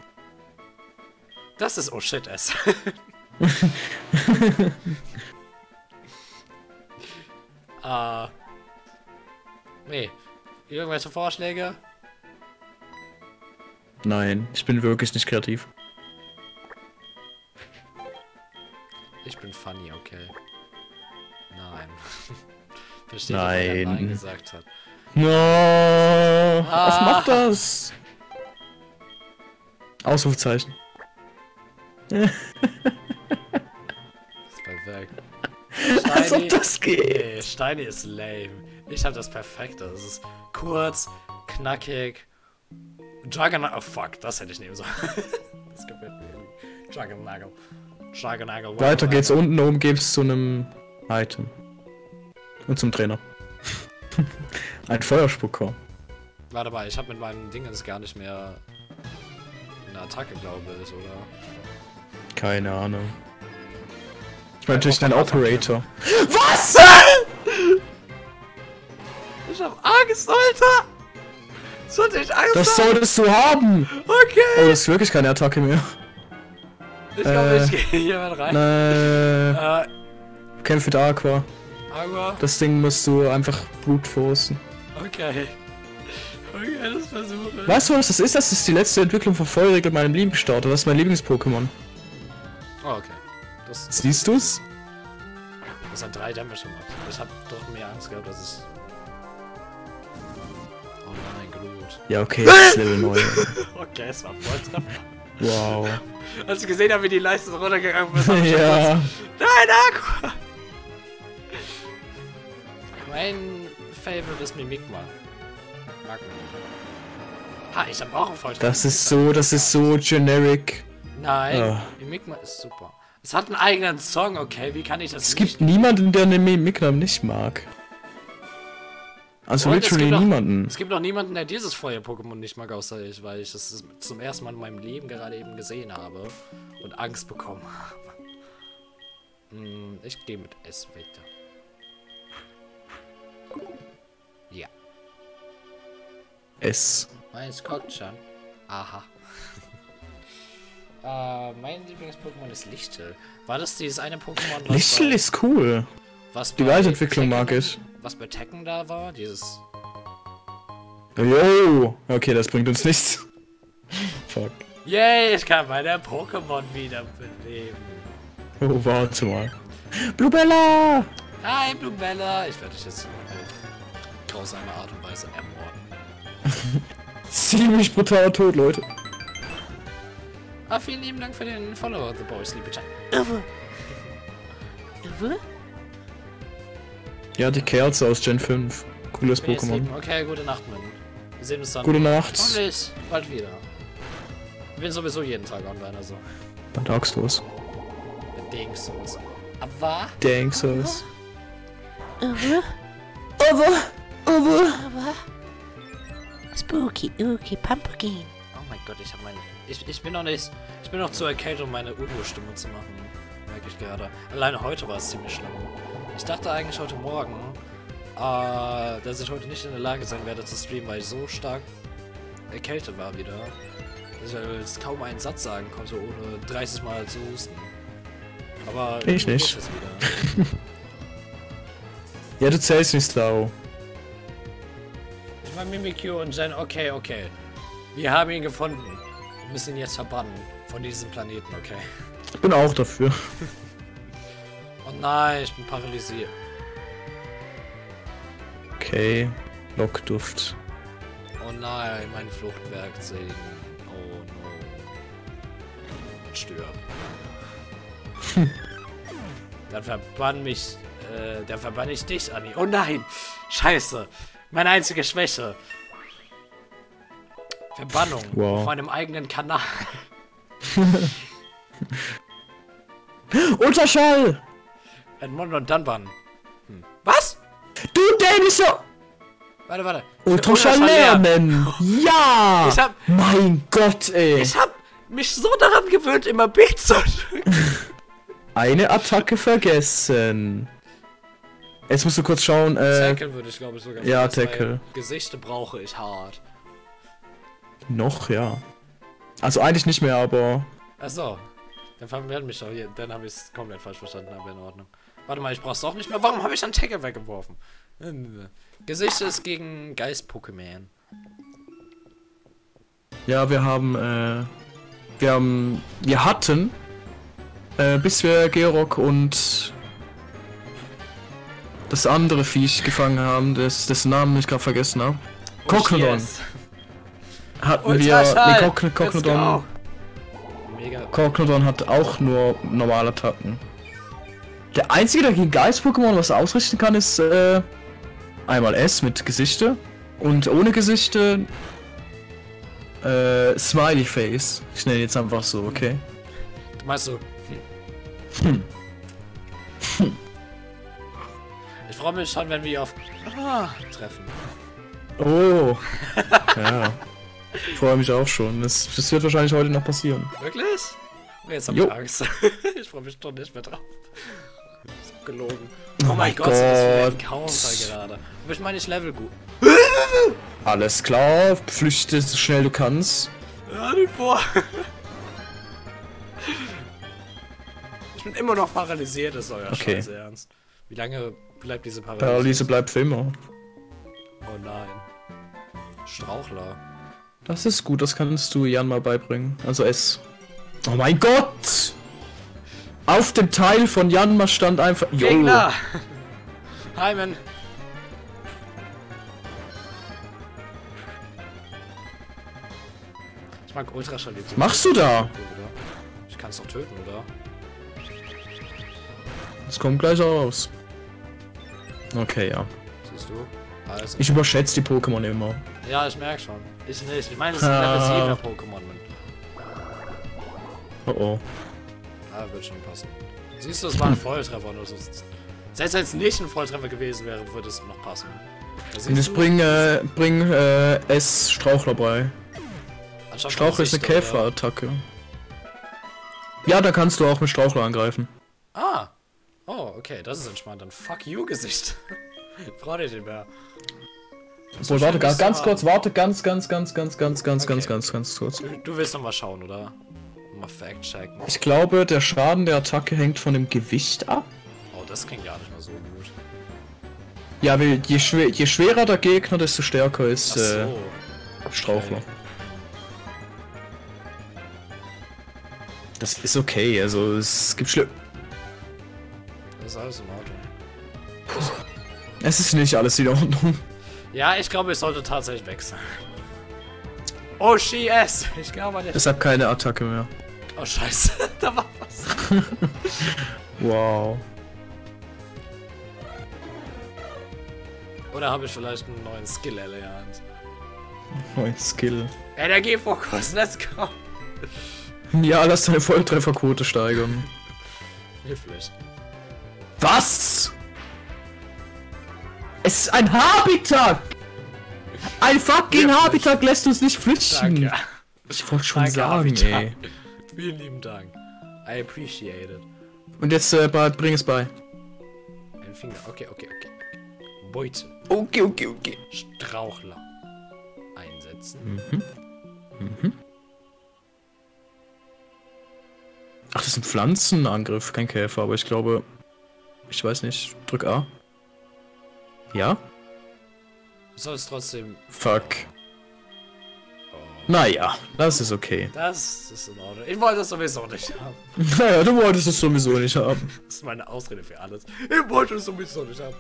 Das ist Oh shit es. äh. Nee. Irgendwelche Vorschläge? Nein, ich bin wirklich nicht kreativ. Ich bin funny, okay. Nein. Verstehe, er Nein. Nein gesagt hat. No, was Ah. macht das? Ausrufezeichen. Das ist perfekt. Als ob Steini, das geht. nee, Steini ist lame. Ich hab das perfekte. Es ist kurz, knackig. Juggernaut. Oh fuck, das hätte ich nehmen sollen. das gefällt mir irgendwie. Juggernagel. Weiter geht's unten oben gibt's zu einem Item. Und zum Trainer. Ein Feuerspucker. Warte mal, ich habe mit meinem Dingens gar nicht mehr eine Attacke, glaube ich, oder? Keine Ahnung. Ich meine natürlich Ein dein Operator. Was? Ich hab Angst, Alter! Sollte ich Angst Das haben? solltest du haben! Oh, Okay! das ist wirklich keine Attacke mehr. Ich glaube, äh, ich gehe hier mal rein. Äh, Äh, kämpf mit Aqua. aber, Das Ding musst du einfach brute forcen. okay. Okay, das versuche. Weißt du, was das ist? Das ist die letzte Entwicklung von Feuerregel meinem Lieblingsstarter. Das ist mein Lieblings-Pokémon. Oh, okay. Das, Siehst du's? das hat drei Damage gemacht. Ich hab doch mehr Angst gehabt, dass es... Oh nein, Glut. Ja, okay, das ist Level 9. Okay, es war Volltreffer. Wow. Als ich gesehen habe, wie die Leiste runtergegangen ist, hab ich ja. Nein, Aqua! Mein Favorite ist Mimikma. Mag Ha, ich habe auch einen voll Das ist so, das ist so generic. Nein, Ah. Mimikma ist super. Es hat einen eigenen Song, okay, wie kann ich das Es nicht? gibt niemanden, der den Mimiknamen nicht mag. Also Und es literally gibt auch- niemanden. Es gibt auch niemanden, der dieses Feuer-Pokémon nicht mag, außer ich, weil ich das zum ersten Mal in meinem Leben gerade eben gesehen habe und Angst bekommen habe. Hm, ich gehe mit S weiter. Ja, Es. meins kommt schon. Aha. Äh, mein Lieblings-Pokémon ist Lichtel. War das dieses eine Pokémon, was Lichtel bei- ist cool. was die Weiterentwicklung mag ich. Was bei Tekken da war? Dieses Yo! Okay, das bringt uns nichts. Fuck. Yay, ich kann meine Pokémon wiederbeleben. Oh, warte mal. Bluebella! Hi, Blubella. Ich werde dich jetzt auf grausame Art und Weise ermorden. Ziemlich brutaler Tod, Leute. Ah, vielen lieben Dank für den Follower, The Boys, liebe Chat. Ja, die Kerze aus Gen 5. Cooles Pokémon. Okay, gute Nacht, Mann. Wir sehen uns dann Gute Nacht. hoffentlich bald wieder. Ich bin sowieso jeden Tag online, also. Bei Dark Souls. Mit Dingsons. Aber Dark Souls. Spooky, ooky, pumpkin. Oh mein Gott, ich habe meine. Ich, ich bin noch nicht. Ich bin noch zu erkältet, um meine Udo-Stimme zu machen. Merke ich gerade. Alleine heute war es ziemlich schlimm. Ich dachte eigentlich heute Morgen, äh, dass ich heute nicht in der Lage sein werde zu streamen, weil ich so stark erkältet war wieder. Dass ich jetzt kaum einen Satz sagen konnte, ohne 30 Mal zu husten. Aber Ich nicht. Ja, du zählst nicht, Slau. Ich war Mimikyu und Jen, okay, okay. Wir haben ihn gefunden. Wir müssen ihn jetzt verbannen von diesem Planeten, okay. Ich bin auch dafür. Oh nein, ich bin paralysiert. Okay. Lockduft. Oh nein, mein Fluchtwerkzeug. Oh no. Stirb. dann verbann mich, äh, dann verbann ich dich, Anni. Oh nein! Scheiße! Meine einzige Schwäche. Verbannung Wow. auf meinem eigenen Kanal. Ultraschall! Edmond und dann bannen. Hm. Was? Du dämlicher Warte, warte. Ultraschall leer. lernen! Ja! Ich hab- Mein Gott, ey! Ich hab mich so daran gewöhnt, immer B zu. Eine Attacke vergessen. Jetzt musst du kurz schauen, äh, Tackle würde ich glaube ich sogar ja, Tackle. Gesichter brauche ich hart. Noch, ja. Also eigentlich nicht mehr, aber Achso. Dann verwirrt mich doch hier. Dann habe ich es komplett falsch verstanden, aber in Ordnung. Warte mal, ich brauch's auch nicht mehr. Warum habe ich dann Tackle weggeworfen? Gesicht ist gegen Geist-Pokémon. ja, wir haben, äh, wir haben, wir hatten, äh, bis wir Georg und das andere Viech gefangen haben, das, dessen Namen ich gerade vergessen habe. Cocknodon. Oh, yes. Hatten wir, nee, Cock Let's Cocknodon, go. Mega. Cocknodon hat auch nur normale Attacken. Der einzige, der gegen Geist-Pokémon was ausrichten kann, ist äh, einmal S mit Gesichte und ohne Gesichte äh, Smiley Face. Ich nenne jetzt einfach so, okay? Du meinst so. Hm. Ich freue mich schon, wenn wir auf ah, treffen. Oh. ja. Freue mich auch schon. Das, das wird wahrscheinlich heute noch passieren. Wirklich? Jetzt hab Jo. ich Angst. ich freue mich doch nicht mehr drauf. Ist gelogen. Oh Oh, mein mein Gott, das ist ein Gott. Counter gerade. Aber ich meine, ich level gut. Alles klar, flüchte so schnell du kannst. Ja, die vor. Ich bin immer noch paralysiert, ist euer Okay. Scheiß Ernst. Wie lange bleibt diese Paralyse? Paralyse bleibt für immer. Oh nein. Strauchler. Das ist gut, das kannst du Jan mal beibringen. Also S. Oh mein Gott! Auf dem Teil von Janma stand einfach. Jo. Gegner! Ich mag Ultraschall jetzt. Machst du da? Ich kann es doch töten, oder? Das kommt gleich raus. Okay, ja. Siehst du? Also, Ich überschätze die Pokémon immer. Ja, ich merke schon. Ich nicht. Ich meine, es ist ein Ah. Level 7er Pokémon. Oh oh. Ah, wird schon passen. Siehst du, es war ein Volltreffer. Nur so. Selbst wenn es nicht ein Volltreffer gewesen wäre, würde es noch passen. Da Und jetzt du, bring, äh, bring äh, S Strauchler bei. anstatt Strauchler ist eine? Käferattacke. Ja, da kannst du auch mit Strauchler angreifen. Ah. Oh, okay, das ist entspannt. Dann fuck you, Gesicht. Brauch ich den mehr. Obwohl, warte, ganz, ganz kurz, warte, ganz, ganz, ganz, ganz, ganz, ganz, ganz, ganz, ganz kurz. Du, willst noch mal schauen, oder? Mal fact checken. Ich glaube, der Schaden der Attacke hängt von dem Gewicht ab. Oh, das klingt gar nicht mal so gut. Ja, weil je, schwer, je schwerer der Gegner, desto stärker ist Ach so. äh, Strauchler. Okay. Das ist okay, also es gibt schlimm. Das ist alles in Ordnung. Es ist nicht alles in Ordnung. Ja, ich glaube, ich sollte tatsächlich wechseln. Oh, she yes. Ich glaube nicht. Deshalb keine Attacke mehr. Oh, scheiße. da war was. Wow. Oder habe ich vielleicht einen neuen Skill erlernt? Mein Skill. Energiefokus, let's go. Ja, lass deine Volltrefferquote steigern. Hilflich. Was? Es ist ein Habitat! Ein fucking Wirklich? Habitat lässt uns nicht flüchten! Danke. Ich wollte schon Danke, sagen, Habitat. ey. Vielen lieben Dank. I appreciate it. Und jetzt äh, bei- bring es bei. Ein Finger. Okay, okay, okay. Beute. Okay, okay, okay. Strauchler. Einsetzen. Mhm. Ach, das ist ein Pflanzenangriff, kein Käfer, aber ich glaube. Ich weiß nicht. Drück A. Ja? Du sollst trotzdem. Fuck. Oh, Naja, das ist okay. das ist in Ordnung. Ich wollte das sowieso nicht haben. Naja, du wolltest es sowieso nicht haben. Das ist meine Ausrede für alles. Ich wollte es sowieso nicht haben.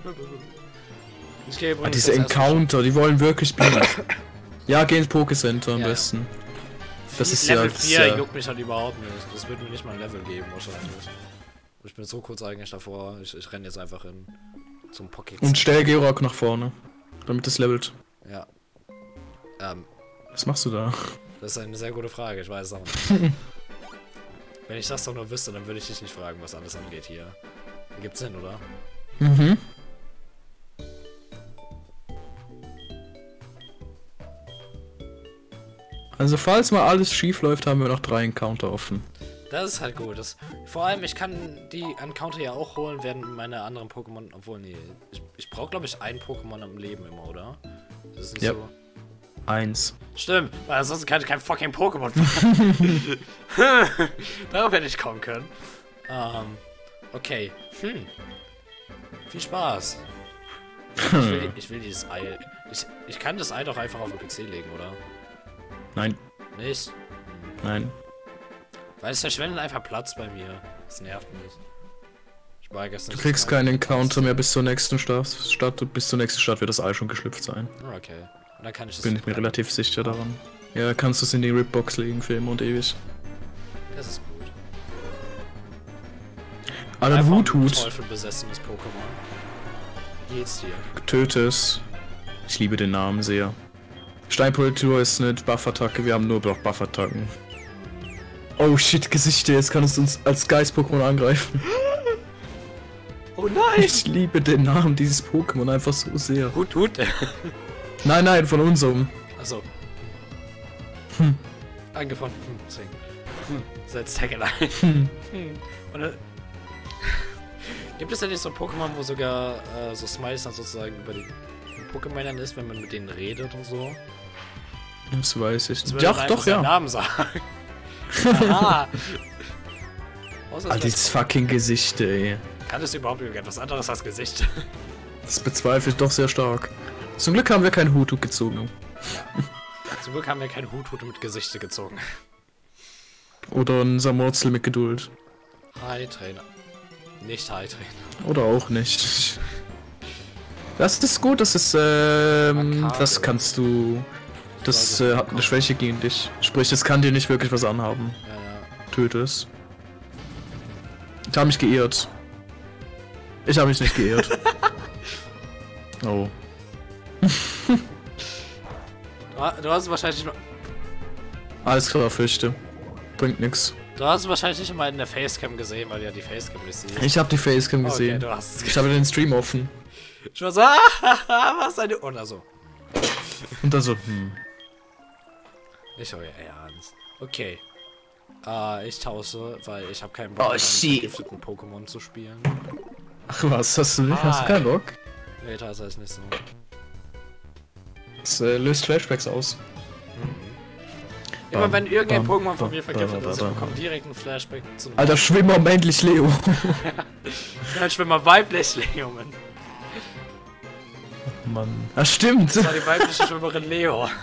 Ich gehe Ah, diese Encounter, die wollen wirklich bieten. ja, geh ins Pokécenter am Ja. besten. Das ist Level ja. Das ist 4 ja juckt mich halt überhaupt nicht. Das wird mir nicht mal ein Level geben wahrscheinlich. Ich bin so kurz eigentlich davor. Ich, ich renne jetzt einfach hin. Zum Pocket. und stell Georg nach vorne. Damit es levelt. Ja. Ähm, Was machst du da? das ist eine sehr gute Frage. Ich weiß es auch nicht. Wenn ich das doch nur wüsste, dann würde ich dich nicht fragen, was alles angeht hier. Gibt's Sinn, oder? Mhm. Also falls mal alles schief läuft, haben wir noch drei Encounter offen. Das ist halt gut. Das, vor allem, ich kann die Encounter ja auch holen, während meine anderen Pokémon. Obwohl, nee. Ich, ich brauche, glaube ich, ein Pokémon am Leben immer, oder? Das ist nicht Ja. so. Eins. Stimmt, weil ansonsten kann ich kein fucking Pokémon. Darauf hätte ich kommen können. Ähm, okay. Hm. Viel Spaß. Ich will, ich will dieses Ei. Ich, ich kann das Ei doch einfach auf den PC legen, oder? Nein, Nicht? nein. Weil es verschwendet einfach Platz bei mir. Das nervt mich. Ich mag es Du nicht. kriegst keinen Encounter mehr bis zur nächsten Stadt. Bis zur nächsten Stadt wird das Ei schon geschlüpft sein. Ah, Okay. Und dann kann ich das. Bin ich mir relativ sicher daran. Ja, kannst du es in die Ripbox legen für immer und ewig. Das ist gut. Ein Wuthut, Teufel besessenes Pokémon. Wie geht's dir? töte es. Ich liebe den Namen sehr. Steinpolitur ist eine Buff-Attacke, wir haben nur noch Buff-Attacken. Oh shit, Gesichter, jetzt kann es uns als Geist-Pokémon angreifen. Oh nein! Ich liebe den Namen dieses Pokémon einfach so sehr. Gut, gut. Nein, nein, von unserem. Achso. Hm. Angefangen. Hm, deswegen. Hm. Setzt Tackle ein. Hm. Hm. Und dann. Gibt es denn nicht so Pokémon, wo sogar äh, so Smiles dann sozusagen über die Pokémonern ist, wenn man mit denen redet und so? Das weiß ich nicht. Ja, doch, ja. Namen sagen. Aha. All dieses fucking Gesichter, ey. Kann es überhaupt irgendetwas anderes als Gesicht? Das bezweifle ich doch sehr stark. Zum Glück haben wir keinen Hutu gezogen. Zum Glück haben wir keinen Hut mit Gesichte gezogen. Oder ein Samurzel mit Geduld. Hi, Trainer. Nicht Hi, Trainer. Oder auch nicht. Das ist gut, das ist, ähm, Arcade. das kannst du. Das äh, hat eine. Schwäche gegen dich. Sprich, es kann dir nicht wirklich was anhaben. Ja, ja. Töte es. Ich habe mich geirrt. Ich habe mich nicht geirrt. oh. Du hast wahrscheinlich noch- Alles klar, Früchte. Bringt nix. Du hast wahrscheinlich nicht mal in der Facecam gesehen, weil du ja die Facecam nicht siehst. Ich habe die Facecam Okay, gesehen. du hast es ich habe den Stream offen. Ich war so, ah, was eine... Und also, Und dann so, hm. Ich euer Ernst. Okay. Äh, ich tausche, weil ich habe keinen Bock, Oh, mit vergifteten Pokémon zu spielen. Ach was, hast du nicht? Hast du keinen Bock? Nee, tatsächlich nicht so. Das äh, löst Flashbacks aus. Immer wenn irgendein Pokémon von mir vergiftet ist, ich bekomme direkt einen Flashback zum... Alter, Schwimmer, endlich Leo. Dann schwimmer weiblich, Leomen. Mann. Ah, stimmt. Das war die weibliche Schwimmerin Leo.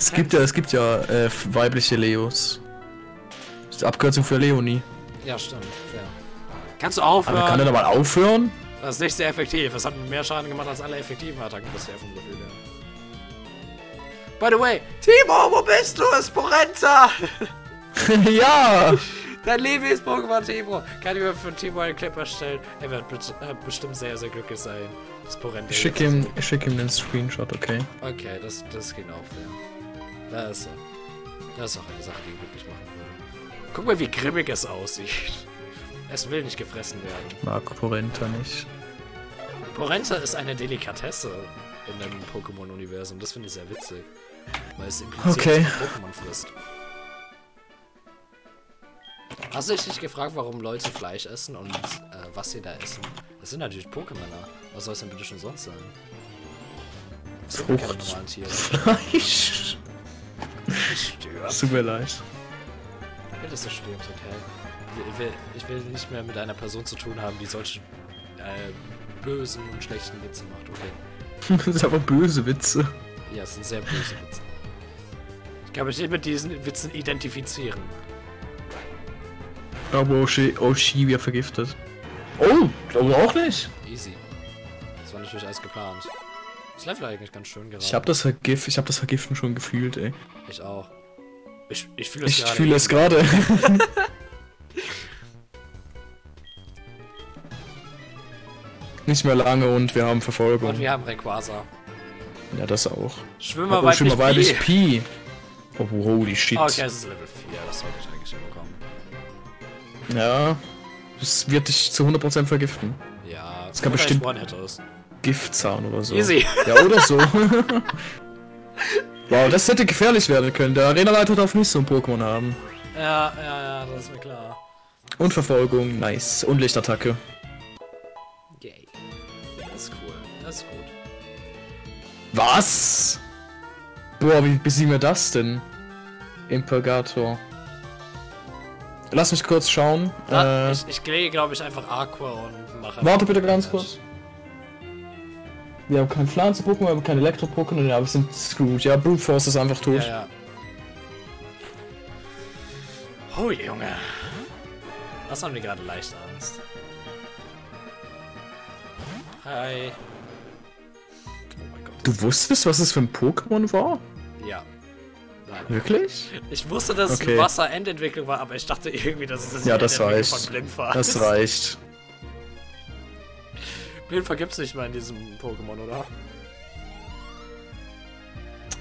Es gibt ja, es gibt ja äh, weibliche Leos. Das ist die Abkürzung für Leonie. Ja, stimmt. Fair. Kannst du aufhören? Aber kann er da mal aufhören? Das ist nicht sehr effektiv. Es hat mehr Schaden gemacht als alle effektiven Attacken bisher vom Gefühl her. By the way, Timo, wo bist du? Esporenza! ja! Dein Lieblings-Pokémon, Timo! Kann ich mir für Timo einen Clip erstellen? Er wird äh, bestimmt sehr, sehr glücklich sein. Sporenta. Ich schick ihm, schick ihm den Screenshot, okay? Okay, das, das geht auch fair. Das ist. Das ist auch eine Sache, die ihn glücklich machen würde. Guck mal, wie grimmig es aussieht. Es will nicht gefressen werden. Mag Porenta nicht. Porenta ist eine Delikatesse in dem Pokémon-Universum. Das finde ich sehr witzig. Weil es impliziert, Okay. dass Pokémon frisst. Hast du dich gefragt, warum Leute Fleisch essen und äh, was sie da essen? Das sind natürlich Pokémoner. Was soll es denn bitte schon sonst sein? Das Frucht. Fleisch. Tut mir leid. Ja, das ist stimmt, okay. Ich will, ich will nicht mehr mit einer Person zu tun haben, die solche äh, bösen und schlechten Witze macht, okay. Das sind aber böse Witze. Ja, es sind sehr böse Witze. Ich kann mich nicht mit diesen Witzen identifizieren. Aber Oshi, Oshi wird vergiftet. Oh, glaube auch nicht. Easy. Das war natürlich alles geplant. Das Level eigentlich ganz schön gerade. Ich habe das Vergif, ich habe das Vergiften schon gefühlt, ey. Ich auch. Ich, ich fühle es Ich gerade. fühle es gerade. Nicht mehr lange und wir haben Verfolgung. Und wir haben Rayquaza. Ja, das auch. Schwimmer schon mal weiblich weiblich Pi. Oh, holy shit. Okay, es ist Level 4. Das sollte ich eigentlich hinbekommen. Ja. Das wird dich zu 100% vergiften. Ja, Es kann ich bestimmt- One-Hit aus. Giftzahn oder so. Easy. Ja, oder so. wow, das hätte gefährlich werden können. Der Arenaleiter darf nicht so ein Pokémon haben. Ja, ja, ja, das ist mir klar. Und Verfolgung, nice. Und Lichtattacke. Yay. Das ist cool. Das ist gut. Was? Boah, wie besiegen wir das denn? Impurgator. Lass mich kurz schauen. Ja, äh, ich, ich gehe, glaube ich, einfach Aqua und mache. warte bitte ganz kurz. Wir haben kein Pflanzen-Pokémon, wir haben kein Elektro-Pokémon, ja, wir sind screwed. Ja, Brute Force ist einfach tot. Ja, ja. Oh, Junge. Was haben wir gerade leicht Angst? Hi. Oh. Du wusstest, was es für ein Pokémon war? Ja. Nein. Wirklich? Ich wusste, dass es Okay. eine Wasser-Endentwicklung war, aber ich dachte irgendwie, dass es das Ja, das Endentwicklung reicht. von Blindfahr Das reicht. Blindfahr gibt's nicht mal in diesem Pokémon, oder?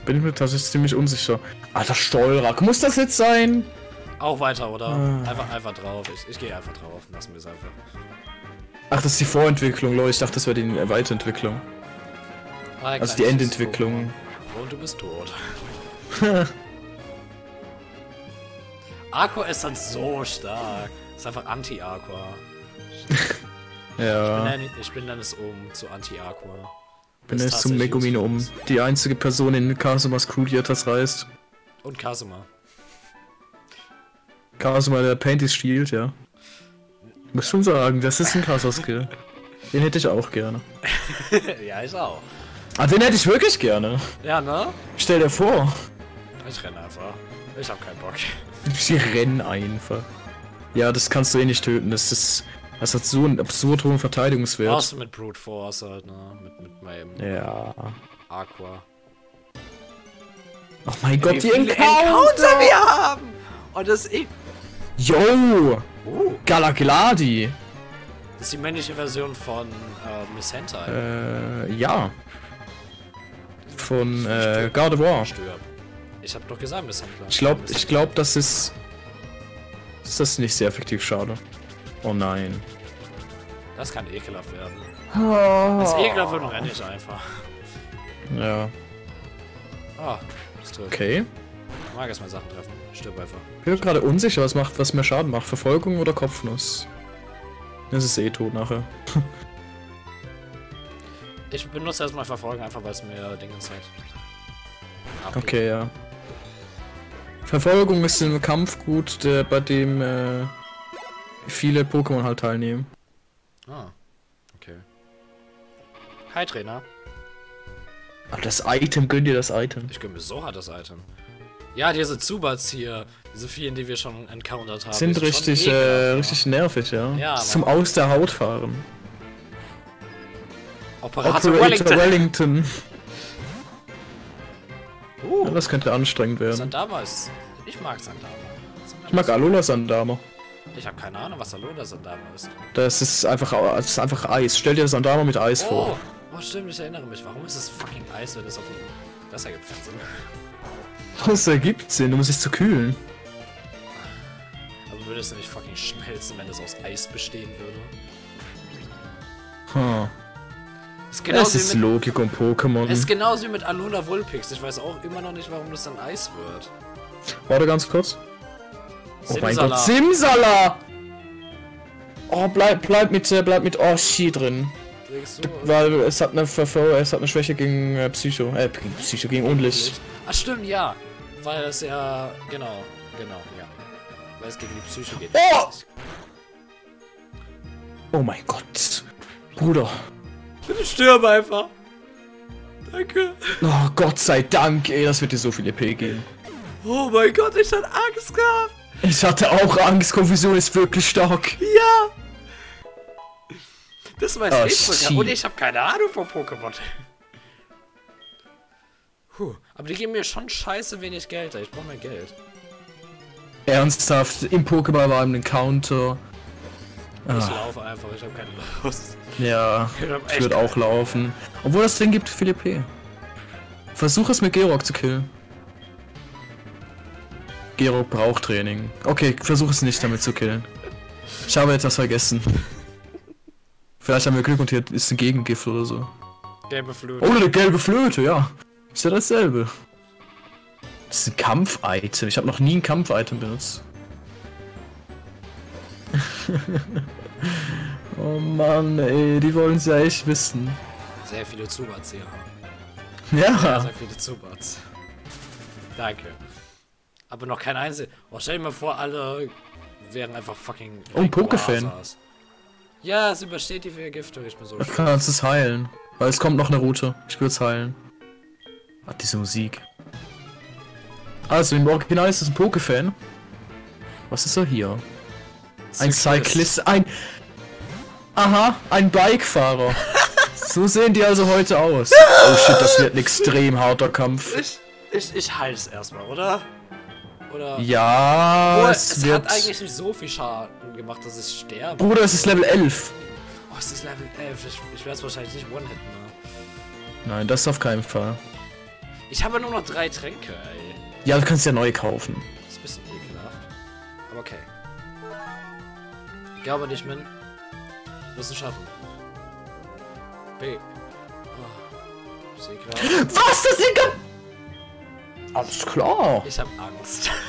Bin ich mir tatsächlich ziemlich unsicher. Alter, Stolrak, muss das jetzt sein? Auch weiter, oder? Ah. Einfach, einfach drauf. Ich, ich gehe einfach drauf. Lassen wir es einfach. Ach, das ist die Vorentwicklung, Leute. Ich dachte, das wäre die Weiterentwicklung. Ah, Also die Endentwicklung. Und du bist tot. Aqua ist dann so stark. Ist einfach Anti-Aqua. Ich, Ja. bin dann- ich bin dann es um zu Anti-Aqua. Bin Das jetzt ist zum Megumine um. Die einzige Person in Kasumas Crew, die etwas reißt. Und Kasuma. Kasuma, der Painties Shield, ja. Muss schon sagen, das ist ein krasser Skill. Den hätte ich auch gerne. ja, ich auch. Ah, den hätte ich wirklich gerne. Ja, ne? Stell dir vor. Ich renne einfach. Ich hab keinen Bock. Sie rennen einfach. Ja, das kannst du eh nicht töten. Das ist. Das hat so einen absurd hohen Verteidigungswert. Du mit Brute Force halt, ne? Mit, mit meinem Ja. Aqua. Oh mein Gott, die viele Encounter! wir haben! Und das ist, Yo! uh, Galagladi! das ist die männliche Version von äh, Miss Hentai. Äh, ja. von äh, Gardevoir. Stirb. Ich hab doch gesagt, Misshändler. Ich glaube, ich glaube, das ist. Das ist nicht sehr effektiv, schade. Oh nein. Das kann ekelhaft werden. Oh. Das ekelhaft wird renne ich einfach. Ja, Ah, ist tot. okay. Ich mag erstmal Sachen treffen. Stirb einfach. Ich bin gerade unsicher, was macht, was mehr Schaden macht. Verfolgung oder Kopfnuss? Das ist eh tot nachher. Ich benutze erstmal Verfolgen, einfach weil es mir Dinge zeigt. Ab- Okay, ja. Verfolgung ist im Kampf gut, der, bei dem äh, viele Pokémon halt teilnehmen. Ah, okay. Hi, Trainer. Aber das Item, gönn dir das Item. Ich gönn mir so hart das Item. Ja, diese Zubats hier, diese vielen, die wir schon encountert haben. Sind richtig, äh, ekelhaft, richtig nervig, ja. Ja, zum Aus der Haut fahren. Operator, Operator Wellington. Wellington. Ja, Uh, das könnte anstrengend werden. Sandama ist... Ich mag Sandama. Ich mag Alola Sandama. Ich habe keine Ahnung, was Alola Sandama ist. Das ist einfach, das ist einfach Eis. Stell dir Sandama mit Eis Oh, vor. oh, stimmt, ich erinnere mich. Warum ist es fucking Eis, wenn das auf dem... Das ergibt keinen Sinn. Das ergibt Sinn, um sich zu kühlen. Aber würde es nicht fucking schmelzen, wenn es aus Eis bestehen würde? Hm. Ist Es ist mit, Logik und Pokémon. ist genauso wie mit Alola Vulpix. Ich weiß auch immer noch nicht, warum das dann Eis wird. Warte ganz kurz. Oh mein. Gott, Simsala! Oh, bleib, bleib mit, äh, bleib mit Oshi drin. Weil es hat eine VV, es hat eine Schwäche gegen äh, Psycho. Äh, gegen Psycho, gegen Unlicht. Ach stimmt, ja. Weil es ja... Genau, genau, ja. Weil es gegen die Psyche geht. Oh! Oh mein Gott. Bruder. Bitte stirb einfach. Danke. Oh Gott sei Dank, ey, das wird dir so viel EP geben. Oh mein Gott, ich hatte Angst gehabt. Ich hatte auch Angst, Konfusion ist wirklich stark. Ja. Das weiß Oh, ich sogar. Und ich habe keine Ahnung von Pokémon. Puh, aber die geben mir schon scheiße wenig Geld. Ich brauche mehr Geld. Ernsthaft, im Pokéball war ein Encounter. Ich Ah, laufe einfach, ich habe keine Lust. ja, Ich ich würde auch laufen. Obwohl das Ding gibt EP. Versuch es mit Gerok zu killen. Gerok braucht Training. Okay, versuch es nicht damit zu killen. Ich habe etwas vergessen. Vielleicht haben wir Glück und hier ist ein Gegengift oder so. Gelbe Flöte. Oh, eine gelbe Flöte, ja. Ist ja dasselbe. Das ist ein Kampf-Item. Ich habe noch nie ein Kampf-Item benutzt. oh Mann, ey, die wollen es ja echt wissen. Sehr viele Zubats hier. Ja. Sehr viele Zubats. Danke. Aber noch kein einziger. Oh, stell dir mal vor, alle wären einfach fucking. Oh, ein Pokéfan. Rayquazas. Ja, es übersteht die Vergiftung. Ich bin so Ich kann es heilen. Weil es kommt noch eine Route. Ich will es heilen. Ah, diese Musik. Also, im Original ist es ein Pokéfan. Was ist er hier? Ein Cyclist, ein... Aha, ein Bikefahrer. so sehen die also heute aus. Oh shit, das wird ein extrem harter Kampf. Ich, ich, ich heile es erstmal, oder? Oder. Ja, Obwohl, es es wird... hat eigentlich nicht so viel Schaden gemacht, dass ich sterbe. Bruder, es ist Level 11. Oh, es ist Level 11. Ich, ich werde es wahrscheinlich nicht one-hitten. Ne? Nein, das auf keinen Fall. Ich habe nur noch drei Tränke, ey. Ja, du kannst ja neu kaufen. Das ist ein bisschen ekelhaft. Aber okay. Ich glaube nicht, Min. Wir müssen es schaffen. B. Oh, ich sehe gerade. Was? Das Ding kann... Alles klar. Ich habe Angst.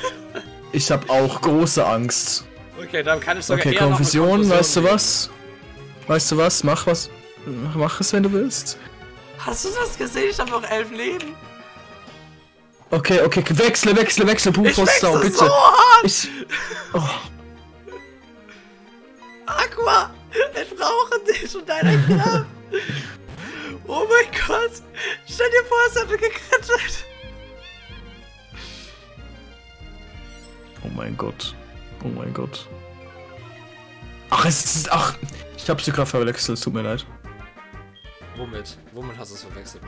Ich habe auch große Angst. okay, dann kann ich sogar Okay, Konfusion, weißt du nehmen. was? Weißt du was? Mach was. Mach es, wenn du willst. Hast du das gesehen? Ich habe noch elf Leben. Okay, okay, wechsle, wechsle, wechsle, Ich Bufos wechsle Down, bitte. so hart. Ich. Oh, Aqua, ich brauche dich und deine Kraft. oh mein Gott. Stell dir vor, es hätte gekrittelt. Oh mein Gott. Oh mein Gott. Ach, es ist. Ach, ich hab's gerade verwechselt, es tut mir leid. Womit? Womit hast du es verwechselt?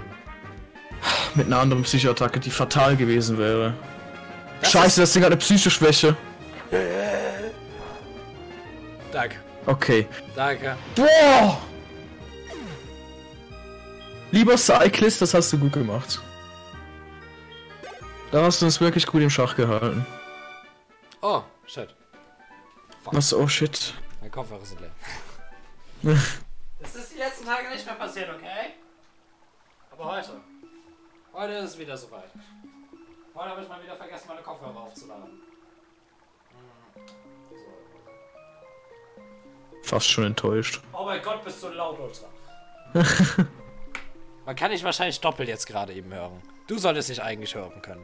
Mit einer anderen Psychoattacke, die fatal gewesen wäre. Das Scheiße, das Ding hat eine Psychoschwäche. Danke. Okay. Danke. Boah! Lieber Cyclist, das hast du gut gemacht. Da hast du uns wirklich gut im Schach gehalten. Oh, shit. Was, oh shit. Mein Kopfhörer sind leer. das ist die letzten Tage nicht mehr passiert, okay? Aber heute. Heute ist es wieder soweit. Heute habe ich mal wieder vergessen, meine Kopfhörer aufzuladen. Hm. So. Fast schon enttäuscht. Oh mein Gott, bist du laut, Ultra. Man kann dich wahrscheinlich doppelt jetzt gerade eben hören. Du solltest dich eigentlich hören können.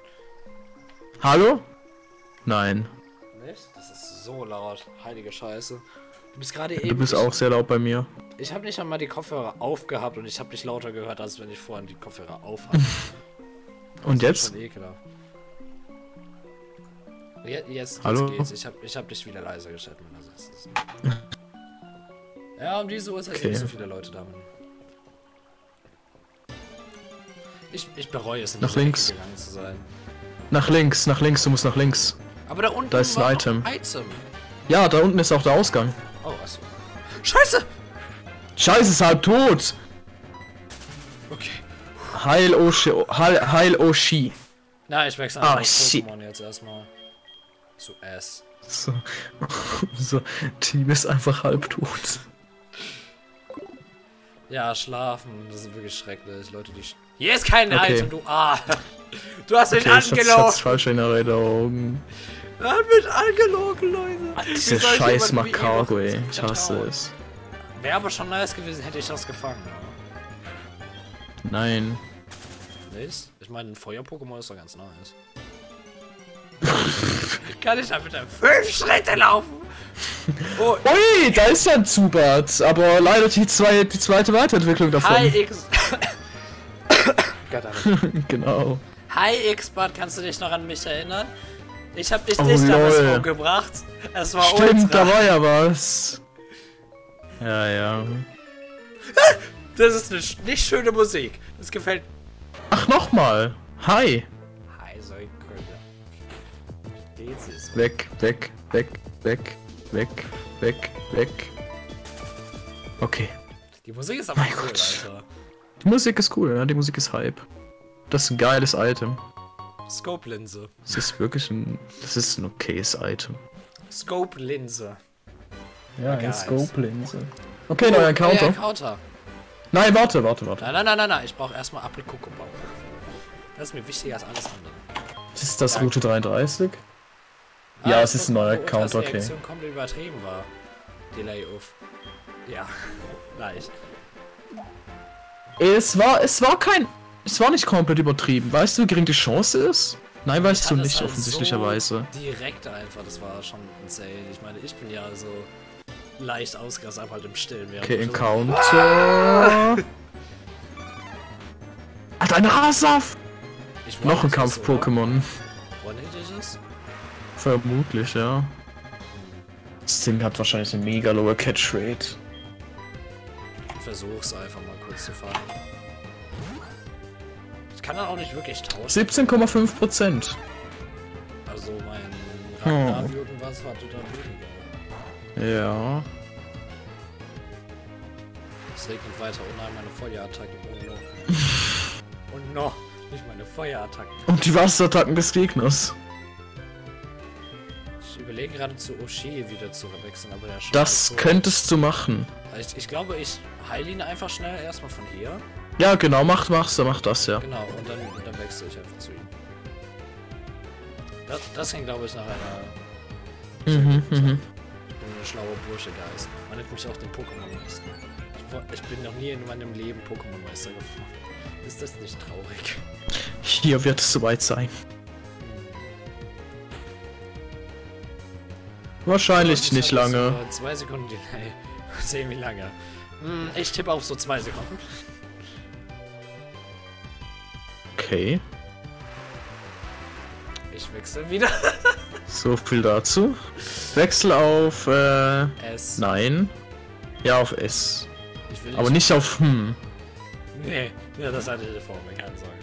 Hallo? Nein. Nicht? Das ist so laut. Heilige Scheiße. Du bist gerade eben. Du bist auch sehr laut bei mir. Ich habe nicht einmal die Kopfhörer aufgehabt und ich habe dich lauter gehört, als wenn ich vorhin die Kopfhörer auf hatte. Und Das ist jetzt? Jetzt, jetzt, Hallo? geht's. Ich habe ich hab dich wieder leiser gestellt, Ersatz. Ja, um diese Uhrzeit sind Okay. nicht so viele Leute da. Ich, ich bereue es, in Nach links. gegangen zu sein. Nach links, nach links, du musst nach links. Aber da unten Da ist ein Item. Item. Ja, da unten ist auch der Ausgang. Oh, achso. Scheiße! Scheiße, ist halb tot! Okay. Heil Oshi, Heil, Heil Oshi. Na, ich wechsle Ah, einfach shit. Pokémon jetzt erstmal. Zu S. So. so, Team ist einfach halb tot. Ja, schlafen. Das ist wirklich schrecklich. Leute, die. Hier ist kein Okay. Item, du. Ah! Du hast mich Okay, ich hab's, ich hab's angelogen! falsch in Erinnerung. Er hat mich angelogen, Leute! Wie Diese scheiß ihm ey. Ich hasse es. Wäre aber schon nice gewesen, hätte ich das gefangen. Nein. Nicht? Ich meine, ein Feuer-Pokémon ist doch ganz nice. Kann ich da bitte fünf Schritte laufen? Oh, Ui, da ist ja ein Zubat, aber leider die, zwei, die zweite Weiterentwicklung davon. Hi X. Genau. Hi X-Bart, kannst du dich noch an mich erinnern? Ich hab dich Oh, nicht damals lol. umgebracht. Es war Stimmt, ultra. da war ja was. Ja, ja. Das ist eine nicht schöne Musik. Das gefällt. Ach, nochmal. Hi. Hi, so ich. Weg, weg, weg, weg, weg, weg, weg. Okay. Die Musik ist aber Mein cool, Gott. Alter. Die Musik ist cool, ja, die Musik ist Hype. Das ist ein geiles Item. Scope-Linse. Das ist wirklich ein. Das ist ein okayes Item. Scope-Linse. Ja, ein Scope-Linse. Okay, neuer Encounter. Neuer Encounter. Nein, warte, warte, warte. Nein, nein, nein, nein, nein. Ich brauche erstmal Aprikoko-Bau. Das ist mir wichtiger als alles andere. Ist das Ja. Route 33? Ja, Ah, es ist ein neuer Ultras okay. Reaktion komplett übertrieben war. Delay off. Ja, leicht. Es war, es war kein. Es war nicht komplett übertrieben. Weißt du, wie gering die Chance ist? Nein, weißt du nicht, halt offensichtlicherweise. So direkt einfach, das war schon insane. Ich meine, ich bin ja so leicht ausgerastet, aber halt im Stillen. Okay, so- Encounter. Alter, ein Hasaf! Ich Noch ein? Kampf-Pokémon. Vermutlich, ja. Das Ding hat wahrscheinlich eine mega lowe Catch-Rate. Ich versuch's einfach mal kurz zu fahren. Ich kann dann auch nicht wirklich tauschen. 17,5 Prozent. Also mein Oh. Ragnar irgendwas war total weniger. Ja. Es regnet weiter. Oh nein, meine Feuerattacken. Oh no. oh no. Nicht meine Feuerattacken. Und die Wasserattacken des Gegners. Ich überlege gerade zu Oshie wieder zu wechseln, aber der Das so. könntest du machen. Ich, ich glaube, ich heile ihn einfach schnell erstmal von hier. Ja, genau, mach, machst du, mach das, ja. Genau, und dann, und dann wechsle ich einfach zu ihm. Das, das ging, glaube ich, nach einer. Mhm, Ich mhm. bin ein schlauer Bursche, Geist. Man nennt mich auch den Pokémon-Meister. Ich, ich bin noch nie in meinem Leben Pokémon-Meister gefahren. Ist das nicht traurig? Hier wird es soweit sein. Wahrscheinlich Ich nicht lange. So zwei Sekunden Delay. Sehen, wie lange. Hm, ich tippe auf so zwei Sekunden. Okay, Ich wechsle wieder. so viel dazu. Wechsel auf, äh, S. nein. Ja, auf S. Ich will Aber nicht auf hm. Nee, ja, das hatte ich vor mir, keine Sorge.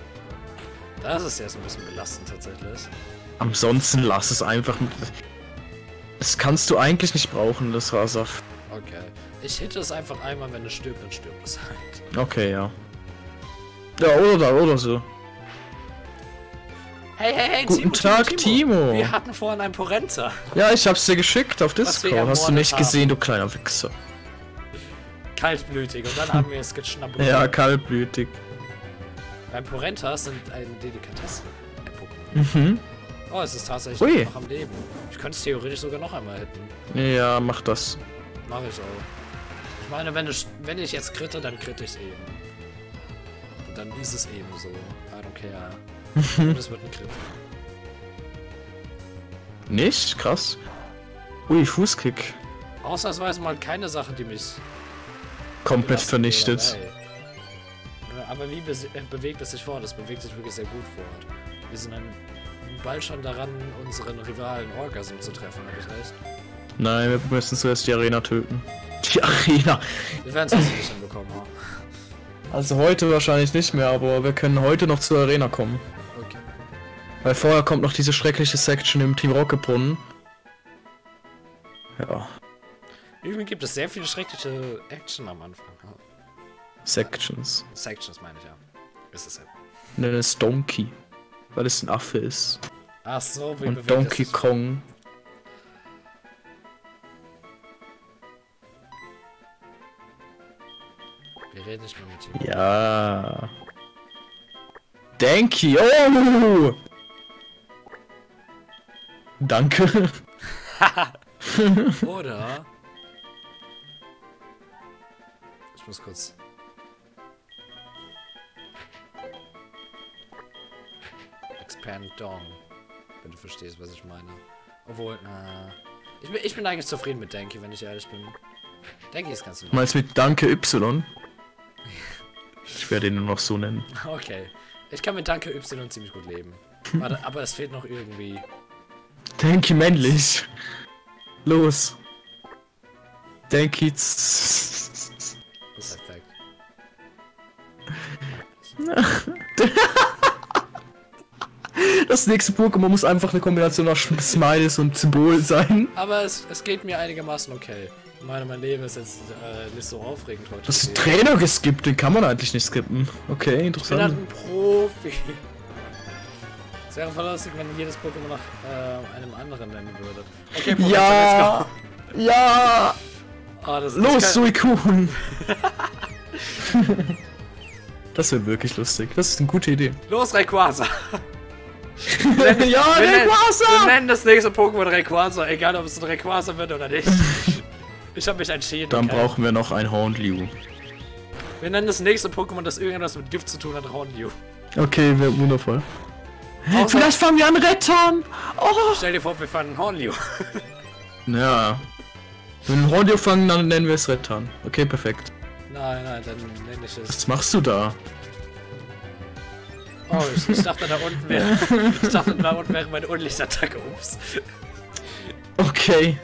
Das ist jetzt ein bisschen belastend tatsächlich. Ansonsten lass es einfach. Das kannst du eigentlich nicht brauchen, das Rasaf. Okay. Ich hitte es einfach einmal, wenn es stirbt, dann stirbt es halt. Okay, ja. Ja, oder da, oder so. Hey, hey, hey, Guten Tag, Timo. Wir hatten vorhin ein Porenta. Ja, ich hab's dir geschickt auf Discord. Hast du nicht haben. gesehen, du kleiner Wichser. Kaltblütig. Und dann haben wir es geschnappt. Ja, kaltblütig. Beim Porenta sind ein Delikatessen. Mhm. Oh, es ist tatsächlich Ui. noch am Leben. Ich könnte es theoretisch sogar noch einmal hitten. Ja, mach das. Mach ich auch. Ich meine, wenn ich, wenn ich jetzt kritte, dann kritte ich eben. Und dann ist es eben so. I don't care. Und es wird ein Crit. Nicht? Krass. Ui, Fußkick. Ausnahmsweise mal keine Sache, die mich Komplett vernichtet. Aber wie be äh, bewegt es sich fort? Es bewegt sich wirklich sehr gut fort. Wir sind dann bald schon daran, unseren Rivalen Orgasm zu treffen, habe ich recht? Nein, wir müssen zuerst die Arena töten. Die Arena. Wir werden es also nicht hinbekommen, ha? Also heute wahrscheinlich nicht mehr, aber wir können heute noch zur Arena kommen. Weil vorher kommt noch diese schreckliche Section im Team Rockebrunnen. Ja, Irgendwie gibt es sehr viele schreckliche Action am Anfang. Sections. Sections meine ich ja. Ist es ja. Nenn es Donkey. Weil es ein Affe ist. Ach so, wie Und Donkey? Kong. Wir reden nicht mehr mit ihm. Ja. Donkey. Oh! Danke. Oder. Ich muss kurz. Expand Dong. Wenn du verstehst, was ich meine. Obwohl, na. Ich bin, ich bin eigentlich zufrieden mit Denki, wenn ich ehrlich bin. Denki ist ganz normal. Meinst du mit Danke Y? Ich werde ihn nur noch so nennen. Okay. Ich kann mit Danke Y ziemlich gut leben. Warte, aber es fehlt noch irgendwie. Danke männlich. Los. Danke. z- Perfekt. Das nächste Pokémon muss einfach eine Kombination aus Smiles und Symbol sein. Aber es, es geht mir einigermaßen okay. Ich meine, mein Leben ist jetzt äh, nicht so aufregend heute. Gewesen. Trainer geskippt, den kann man eigentlich nicht skippen. Okay, Ich bin halt interessant. ein Profi. Es wäre voll lustig, wenn jedes Pokémon nach äh, einem anderen nennen würde. Okay, Ja! Ja! let's go. Oh, das, Los, das kann, Suicune! das wird wirklich lustig. Das ist eine gute Idee. Los, Rayquaza! ja, wir, nennen, wir Rayquaza! nennen das nächste Pokémon Rayquaza, egal ob es ein Rayquaza wird oder nicht. Ich habe mich entschieden. Dann okay. brauchen wir noch ein Hornliu. Wir nennen das nächste Pokémon, das irgendwas mit Gift zu tun hat, Hornliu. Okay, wär wundervoll. Außer, Vielleicht fangen wir an Rettern! Oh! stell dir vor, wir fanden Hornliu. Ja. Wenn wir Hornliu fangen, dann nennen wir es Rettern. Okay, perfekt. Nein, nein, dann nenne ich es. Was machst du da? Oh, ich, ich dachte da unten wäre. Ich dachte da unten wäre meine Unlichtattacke. Ups. Okay.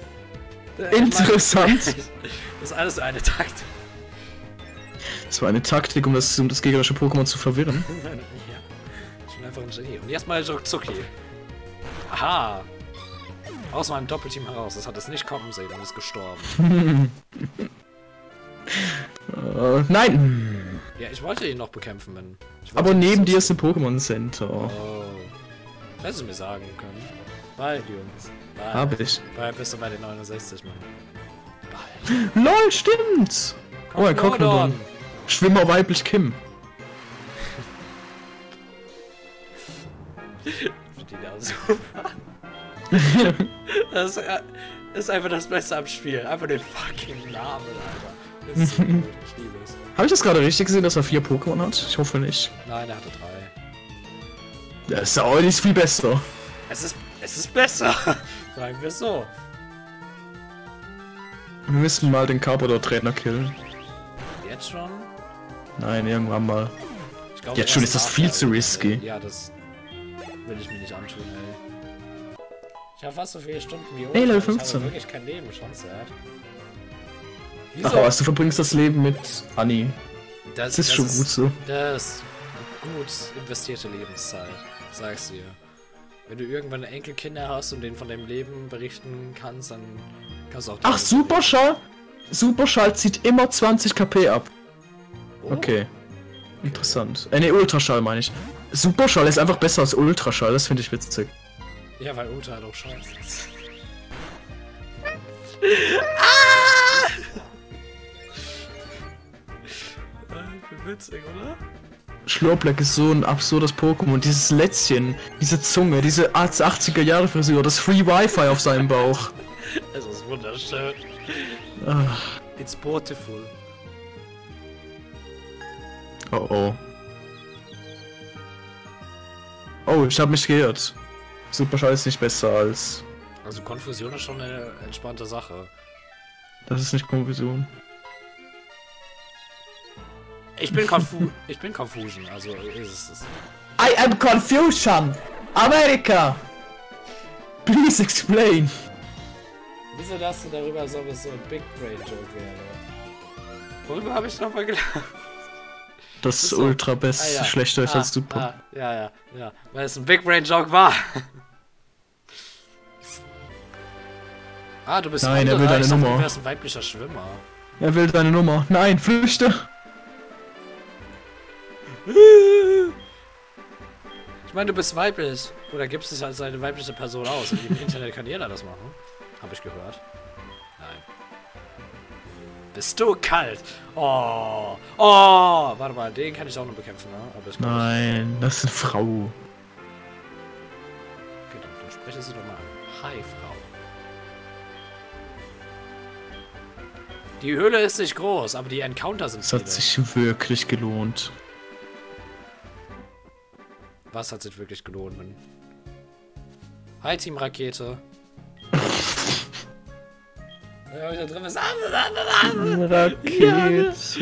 Äh, Interessant. Das ist alles eine Taktik. Das war eine Taktik, um das, um das gegnerische Pokémon zu verwirren. Genie. Und jetzt mal Jokzuki. Aha. Aus meinem Doppelteam heraus. Das hat es nicht kommen sehen und ist gestorben. Äh, nein! Ja, ich wollte ihn noch bekämpfen, wenn. Aber neben dir ist ein Pokémon Center. Oh. Hättest du mir sagen können. Bald, Jungs. Bald. Hab ich. Bald bist du bei den 69, Mann. LOL, stimmt! Oh, ein Cognodon. Schwimmer weiblich Kim. Die da super. das ist, äh, ist einfach das Beste am Spiel. Einfach den fucking Namen, Alter. Das ist so gut. Ich liebe es. Habe ich das gerade richtig gesehen, dass er vier Pokémon hat? Ich hoffe nicht. Nein, er hatte drei. Das ist auch nicht viel besser. Es ist, es ist besser. Sagen wir es so. Wir müssen mal den Carpador-Trainer killen. Jetzt schon? Nein, irgendwann mal. Ich glaube, Jetzt schon ist das viel zu risky. Ja, das will ich mir nicht antun, ey. Ich habe fast so viele Stunden wie Ey, Level Ich 15. habe wirklich kein Leben, schon sad. Ach was, du verbringst das Leben mit Annie. Das, Das ist schon gut so. Das ist gut investierte Lebenszeit, sag's dir. Wenn du irgendwann Enkelkinder hast und denen von deinem Leben berichten kannst, dann kannst du auch... Ach, Superschall? Superschall zieht immer 20 KP ab. Oh, Okay. Interessant. Äh, ne, Ultraschall meine ich. Superschall ist einfach besser als Ultraschall, das finde ich witzig. Ja, weil Ultra halt auch scheiße ist. ah! Wie witzig, oder? Schlurpleck ist so ein absurdes Pokémon. Dieses Lätzchen, diese Zunge, diese 80er Jahre Frisur, das Free Wi-Fi auf seinem Bauch. Es ist wunderschön. Ah, It's beautiful. oh oh. Oh, ich habe mich geirrt. Superschall ist nicht besser als. Also Konfusion ist schon eine entspannte Sache. Das ist nicht Konfusion. Ich bin konfu ich bin Confusion, also ist es. I am Confusion! America! Please explain! Wieso lachst du darüber, als ob es so ein Big Brain Joke wäre? Worüber habe ich nochmal gelacht? Das ist ist so- ultra best, Ah, ja. schlechter ist ah, als Super. Ah, ja, ja, ja. Weil es ein Big Brain Joke war. ah, du bist Nein, er will deine Nummer. Du wärst ein weiblicher Schwimmer. Er will deine Nummer. Nein, flüchte! Ich meine, du bist weiblich. Oder gibst dich als eine weibliche Person aus? Im Internet kann jeder das machen. Habe ich gehört. Bist du kalt? Oh. Oh. Warte mal, den kann ich auch noch bekämpfen, ne? Nein, das ist eine Frau. Okay, dann, dann spreche sie doch mal an. Hi, Frau. Die Höhle ist nicht groß, aber die Encounter sind Es hat viele. sich wirklich gelohnt. Was hat sich wirklich gelohnt? Mann? Hi, Team Rakete. ja, da drin ist. Rakete. Das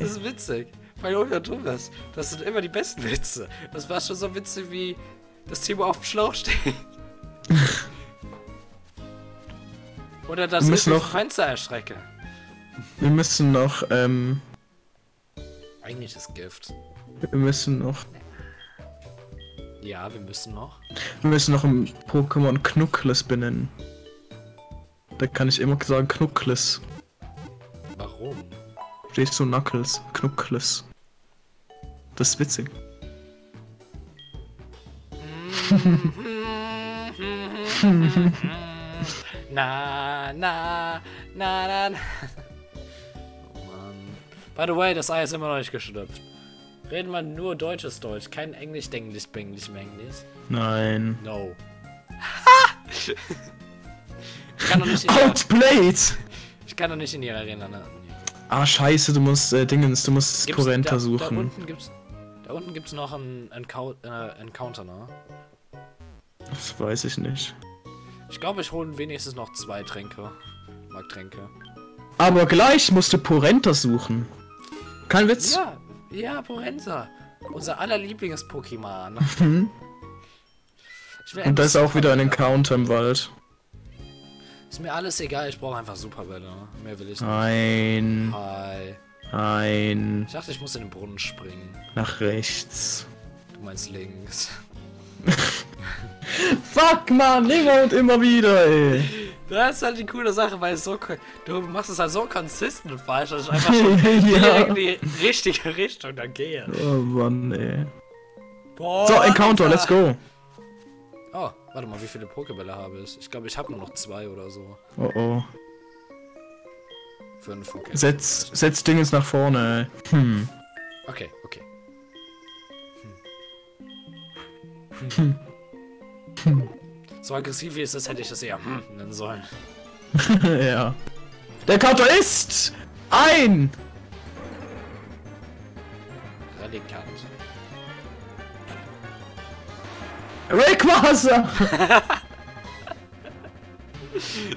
ist witzig. Weil du dumm ist. Das sind immer die besten Witze. Das war schon so witzig wie das Timo auf dem Schlauch steht. Oder das durch noch- Fenster erschrecke. Wir müssen noch, ähm, Eigentlich ist Gift. wir müssen noch, Ja, wir müssen noch. wir müssen noch ein Pokémon Knuckles benennen. Da kann ich immer sagen Knuckles. Warum? Stehst du Knuckles? Knuckles. Das ist witzig. Na, na, na, na, na. Oh Mann. By the way, das Ei ist immer noch nicht geschlüpft. Reden wir nur deutsches Deutsch, kein Englisch, Denglisch, Benglisch, Menglisch. Nein. No. ich kann doch nicht in Outplayed! ich kann doch nicht in ihre Arena. Ne? Ah, scheiße, du musst, äh, Dingens, du musst Gibt's- Porenta da, Da suchen. unten gibt's, da unten gibt's noch einen Encou äh, Encounter, ne? Das weiß ich nicht. Ich glaube, ich hole wenigstens noch zwei Tränke. Mag Tränke. Aber gleich musst du Porenta suchen. Kein Witz. Ja, ja, Porenza. Unser aller Lieblings-Pokémon. Mhm. Und da ist auch wieder ein. Encounter im Wald. Ist mir alles egal, ich brauche einfach Superbälle. Mehr will ich nicht. Nein. Hi. Nein. Ich dachte, ich muss in den Brunnen springen. Nach rechts. Du meinst links. Fuck, man, immer und immer wieder, ey. Das ist halt die coole Sache, weil es so. Du machst es halt so consistent falsch, dass ich einfach schon ja. in die richtige Richtung dann gehe. Oh Mann, ey. Boah, So, Encounter, let's go. Oh, warte mal, wie viele Pokébälle habe ich? Ich glaube, ich habe nur noch zwei oder so. Oh oh. Fünf, okay. Setz, setz Dingens nach vorne. Hm. Okay, okay. So aggressiv wie es ist, hätte ich das eher hm nennen sollen. ja. Der Counter ist ein. Relikant. Rayquaza.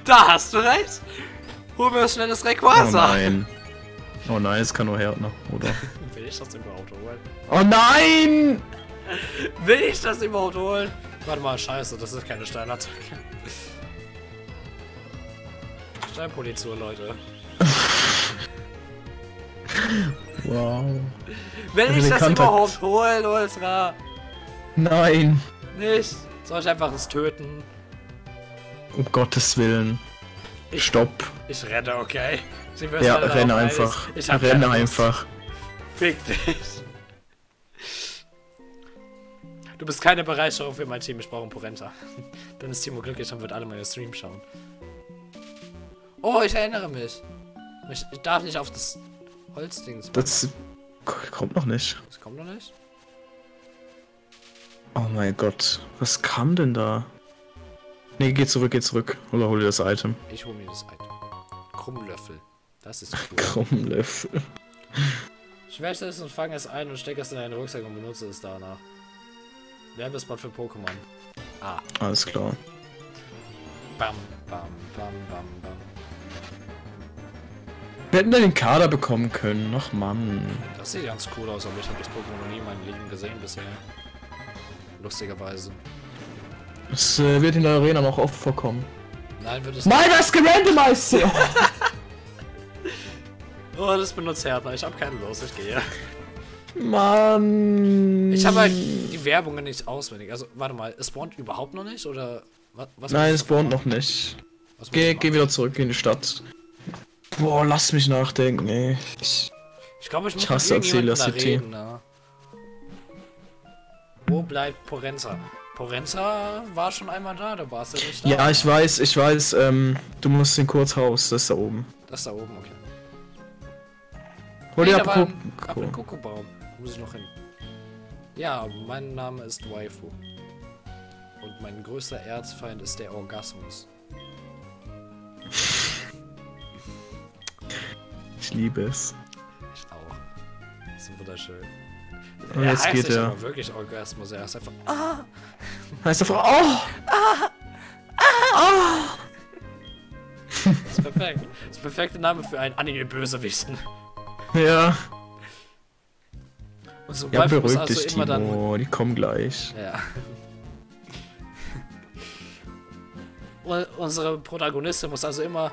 Da hast du recht! Hol mir schnell das Oh Rayquaza! nein. Oh nein, es kann nur Härtner, oder? Will ich das überhaupt holen? Oh nein! Will ich das überhaupt holen? Warte mal, scheiße, das ist keine Steinattacke. Steinpolitur, Leute. Wow. Will ich das überhaupt holen, Ultra? Nein. Nicht? Soll ich einfach es töten? Um Gottes Willen. Ich, Stopp. ich renne, okay? Ja, alle renn auch einfach. Ich hab Renn keine Lust. einfach. Fick dich. Du bist keine Bereicherung für mein Team, ich brauche einen Porenta. Dann ist Timo glücklich und wird alle meine Streams schauen. Oh, ich erinnere mich. Ich, darf nicht auf das Holzdings. Das kommt noch nicht. Das kommt noch nicht? Oh mein Gott. Was kam denn da? Nee, geh zurück, geh zurück. Oder hol dir das Item. Ich hole mir das Item. Krummlöffel. Das ist cool. Krummlöffel. Schwäche es und fange es ein und stecke es in einen Rucksack und benutze es danach. Werbespot für Pokémon. Ah. Alles klar. Bam, bam, bam, bam, bam. Wir hätten da den Kader bekommen können. Ach Mann. Das sieht ganz cool aus, aber ich habe das Pokémon noch nie in meinem Leben gesehen bisher. Lustigerweise. Es äh, wird in der Arena noch oft vorkommen. Nein, wird es Nein, das gerandomized! Oh. Oh, das benutzt Härtner. Ich habe keine Lust, ich gehe. Mann. Ich habe halt die Werbungen nicht auswendig. Also, warte mal, es spawnt überhaupt noch nicht? Oder was? was Nein, es spawnt noch nicht. Geh, geh wieder zurück in die Stadt. Boah, lass mich nachdenken, ey. Ich, Ich glaube, ich muss Ich hasse da City. reden, ne? Wo bleibt Porenza? Porenza war schon einmal da, da warst du nicht da. ja, ich weiß, ich weiß, ähm, du musst den Kurzhaus, das ist da oben. Das da oben, okay. Hol Nee, dir ab. ab ein Kuckuckbaum. Da muss ich noch hin. Ja, mein Name ist Waifu. Und mein größter Erzfeind ist der Orgasmus. Ich liebe es. Ich auch. Das ist wunderschön. Und er jetzt heißt geht er. aber wirklich Orgasmus. Er ist einfach. Heißt der Frau, oh! Das ist perfekt. Das ist der perfekte Name für einen Anime-Bösewichten. Ja. Und so Ja, beruhig also dich, immer dann. Timo. Die kommen gleich. Ja. Unsere Protagonistin muss also immer.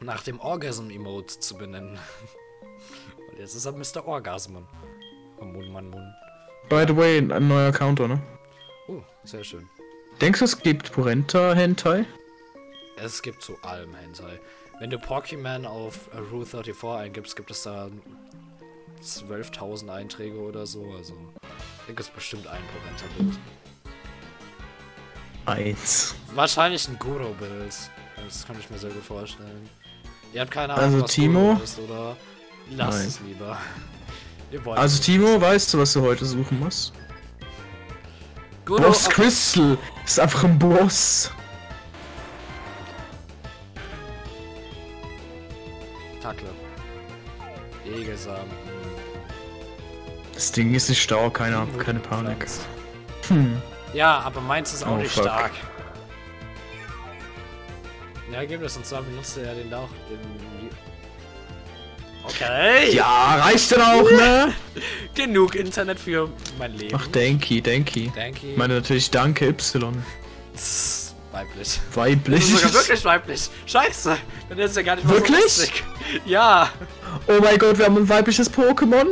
nach dem Orgasm-Emote zu benennen. Und jetzt ist er Mr. Orgasm. Mann, Mann, Mann. By the way, ein neuer Counter, ne? Oh, sehr schön. Denkst du, es gibt Porenta Hentai? Es gibt zu allem Hentai. Wenn du Pokémon auf Rule 34 eingibst, gibt es da 12.000 Einträge oder so. Also, ich denke, es ist bestimmt ein Porenta-Bild. Eins. Wahrscheinlich ein Guro-Bild. Das kann ich mir sehr gut vorstellen. Ihr habt keine Ahnung, Also, was Timo? Ist, oder? Lasst Nein. es lieber. Also es. Timo, weißt du, was du heute suchen musst? Guro Boss Crystal ist einfach ein Boss. Tackle. Egelsam. Das Ding ist nicht stark, keine, keine Panik. Hm. Ja, aber meins ist auch Oh, nicht fuck. stark. Ja, gib das und zwar benutzt er ja den auch. Den... Okay! Ja, reicht dann auch, ne? Genug Internet für mein Leben. Ach, Denki, Denki. Danke. Ich meine natürlich Danke Y. Tss, Weiblich. Das Weiblich. ist sogar wirklich weiblich. Scheiße. Dann ist ja gar nicht mal Wirklich? so. Ja. Oh mein Gott, wir haben ein weibliches Pokémon.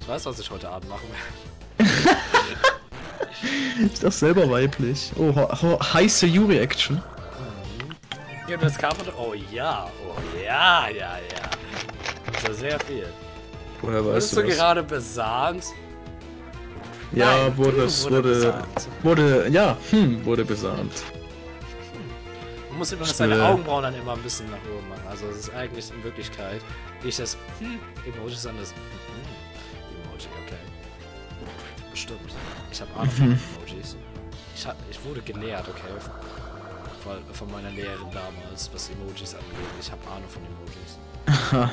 Ich weiß, was ich heute Abend machen werde. Ist doch selber weiblich. Oh, heiße Yuri-Action. Hier das Carpet. Oh ja. Oh ja, ja, ja. Das ist ja sehr viel. Woher weißt du du das? gerade besahnt? Ja, Nein, wurde du es, wurde wurde, besahnt. wurde, ja, hm, wurde besahnt. Man muss Ich seine Augenbrauen dann immer ein bisschen nach oben machen. Also es ist eigentlich in Wirklichkeit nicht das hm, Emoji, sondern das hm, Emoji, okay. Bestimmt. Ich habe Ahnung von Emojis. Ich, hab, ich wurde gelehrt, okay. Von, meiner Lehrerin damals, was Emojis angeht. Ich habe Ahnung von Emojis.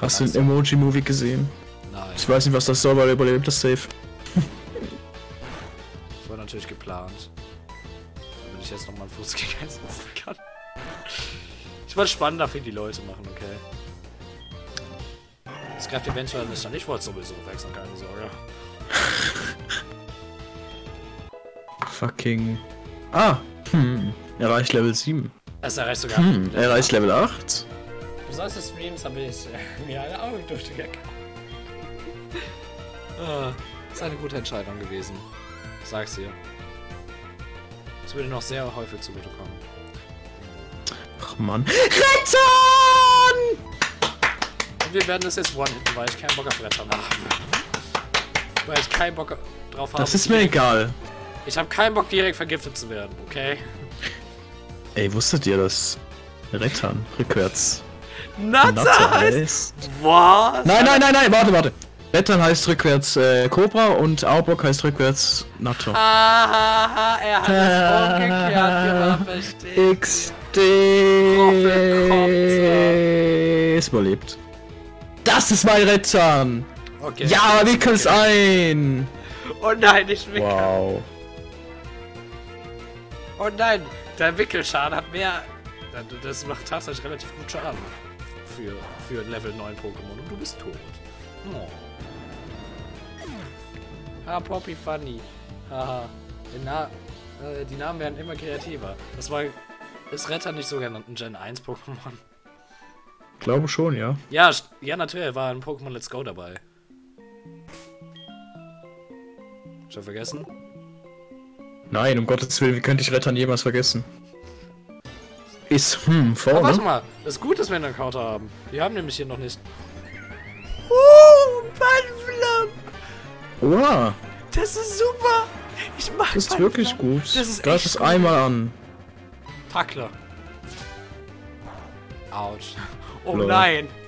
Hast du Also. den Emoji-Movie gesehen? Nein, Ich weiß nicht, was das soll, aber er überlebt das safe. das war natürlich geplant. Damit ich jetzt nochmal einen Fußgänger einsetzen kann. Ich wollte spannender für die Leute machen, okay. Das greift eventuell nicht an. Ich wollte sowieso wechseln, keine Sorge. fucking. Ah! Hm. Erreicht Level 7. Das erreicht sogar. Hm. Erreicht Level 8. Du sagst des Streams, habe ich äh, mir eine Augen durchgegackt. ah, ist eine gute Entscheidung gewesen. Ich sag's dir. Es würde noch sehr häufig zugutekommen. Ach man. Rettern! Und wir werden es jetzt one-hitten, weil ich keinen Bock auf Retter habe. Weil ich keinen Bock drauf habe. Das ist mir egal. Ich habe keinen Bock, direkt vergiftet zu werden, okay? Ey, wusstet ihr das? Rettern, rückwärts. Natter heißt... Was? Nein, nein, nein, nein, warte, warte. Rettern heißt rückwärts äh, Cobra und Aubock heißt rückwärts Natter. Hahaha, er hat es umgekehrt gemacht, verstehe. XD ist überlebt. Das ist mein Rettern! Okay. Ja, wickel's ein! Oh nein, ich wickel. Wow. Oh nein, der Wickelschaden hat mehr. Das macht tatsächlich relativ gut Schaden. Für, für Level 9 Pokémon. Und du bist tot. Oh. Ah, Poppy Funny. Haha. Die, Na äh, die Namen werden immer kreativer. Das war. Ist Retter nicht sogar ein Gen 1 Pokémon? Glaube schon, ja. Ja, ja, natürlich, war ein Pokémon Let's Go dabei. Schon vergessen? Nein, um Gottes Willen, wie könnte ich Rettern jemals vergessen? Ist, hm, Oh, warte vorne. mal. Das ist gut, dass wir einen Encounter haben. Wir haben nämlich hier noch nicht. Uh, Bandflam! Wow, Das ist super! Ich mag das ist Bandflam. wirklich gut. Das ist Greif echt es gut. einmal an. Tackler. Autsch. Oh Lol. nein!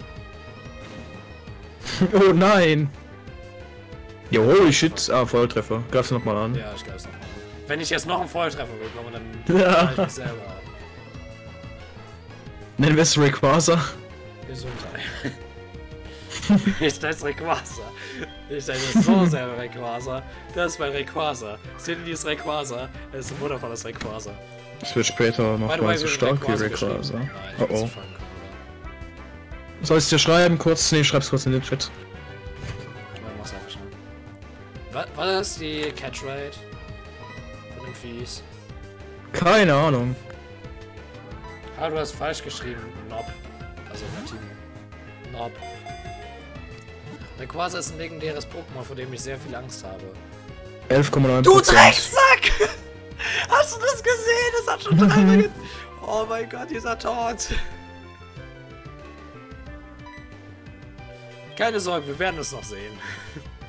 Oh nein! Jo, holy shit. Ah, Volltreffer. Greif's nochmal an. Ja, ich glaube es nochmal. Wenn ich jetzt noch einen Volltreffer bekomme, dann Ja. ich mich selber ab. Nennen wir es Rayquaza. Gesundheit. ich nenne es Rayquaza. Ich nenne es so sehr Rayquaza. Das ist mein Rayquaza. Seht ihr dieses Rayquaza? Das ist ein wundervolles Rayquaza. Es wird später nochmal way, so stark wie Rayquaza Oh oh. Soll ich dir schreiben? Kurz? Nee, schreib's kurz in den Chat. Ich mach's einfach schnell. Was, ist die Catch-Rate? Von Viehs? Keine Ahnung. Ah, du hast falsch geschrieben. Nob. Also Latin. Nob. Rayquaza ist ein legendäres Pokémon, vor dem ich sehr viel Angst habe. 11,9%. Du Drecksack! Hast du das gesehen? Das hat schon dreimal ge Oh mein Gott, dieser Taunt. Keine Sorge, wir werden es noch sehen.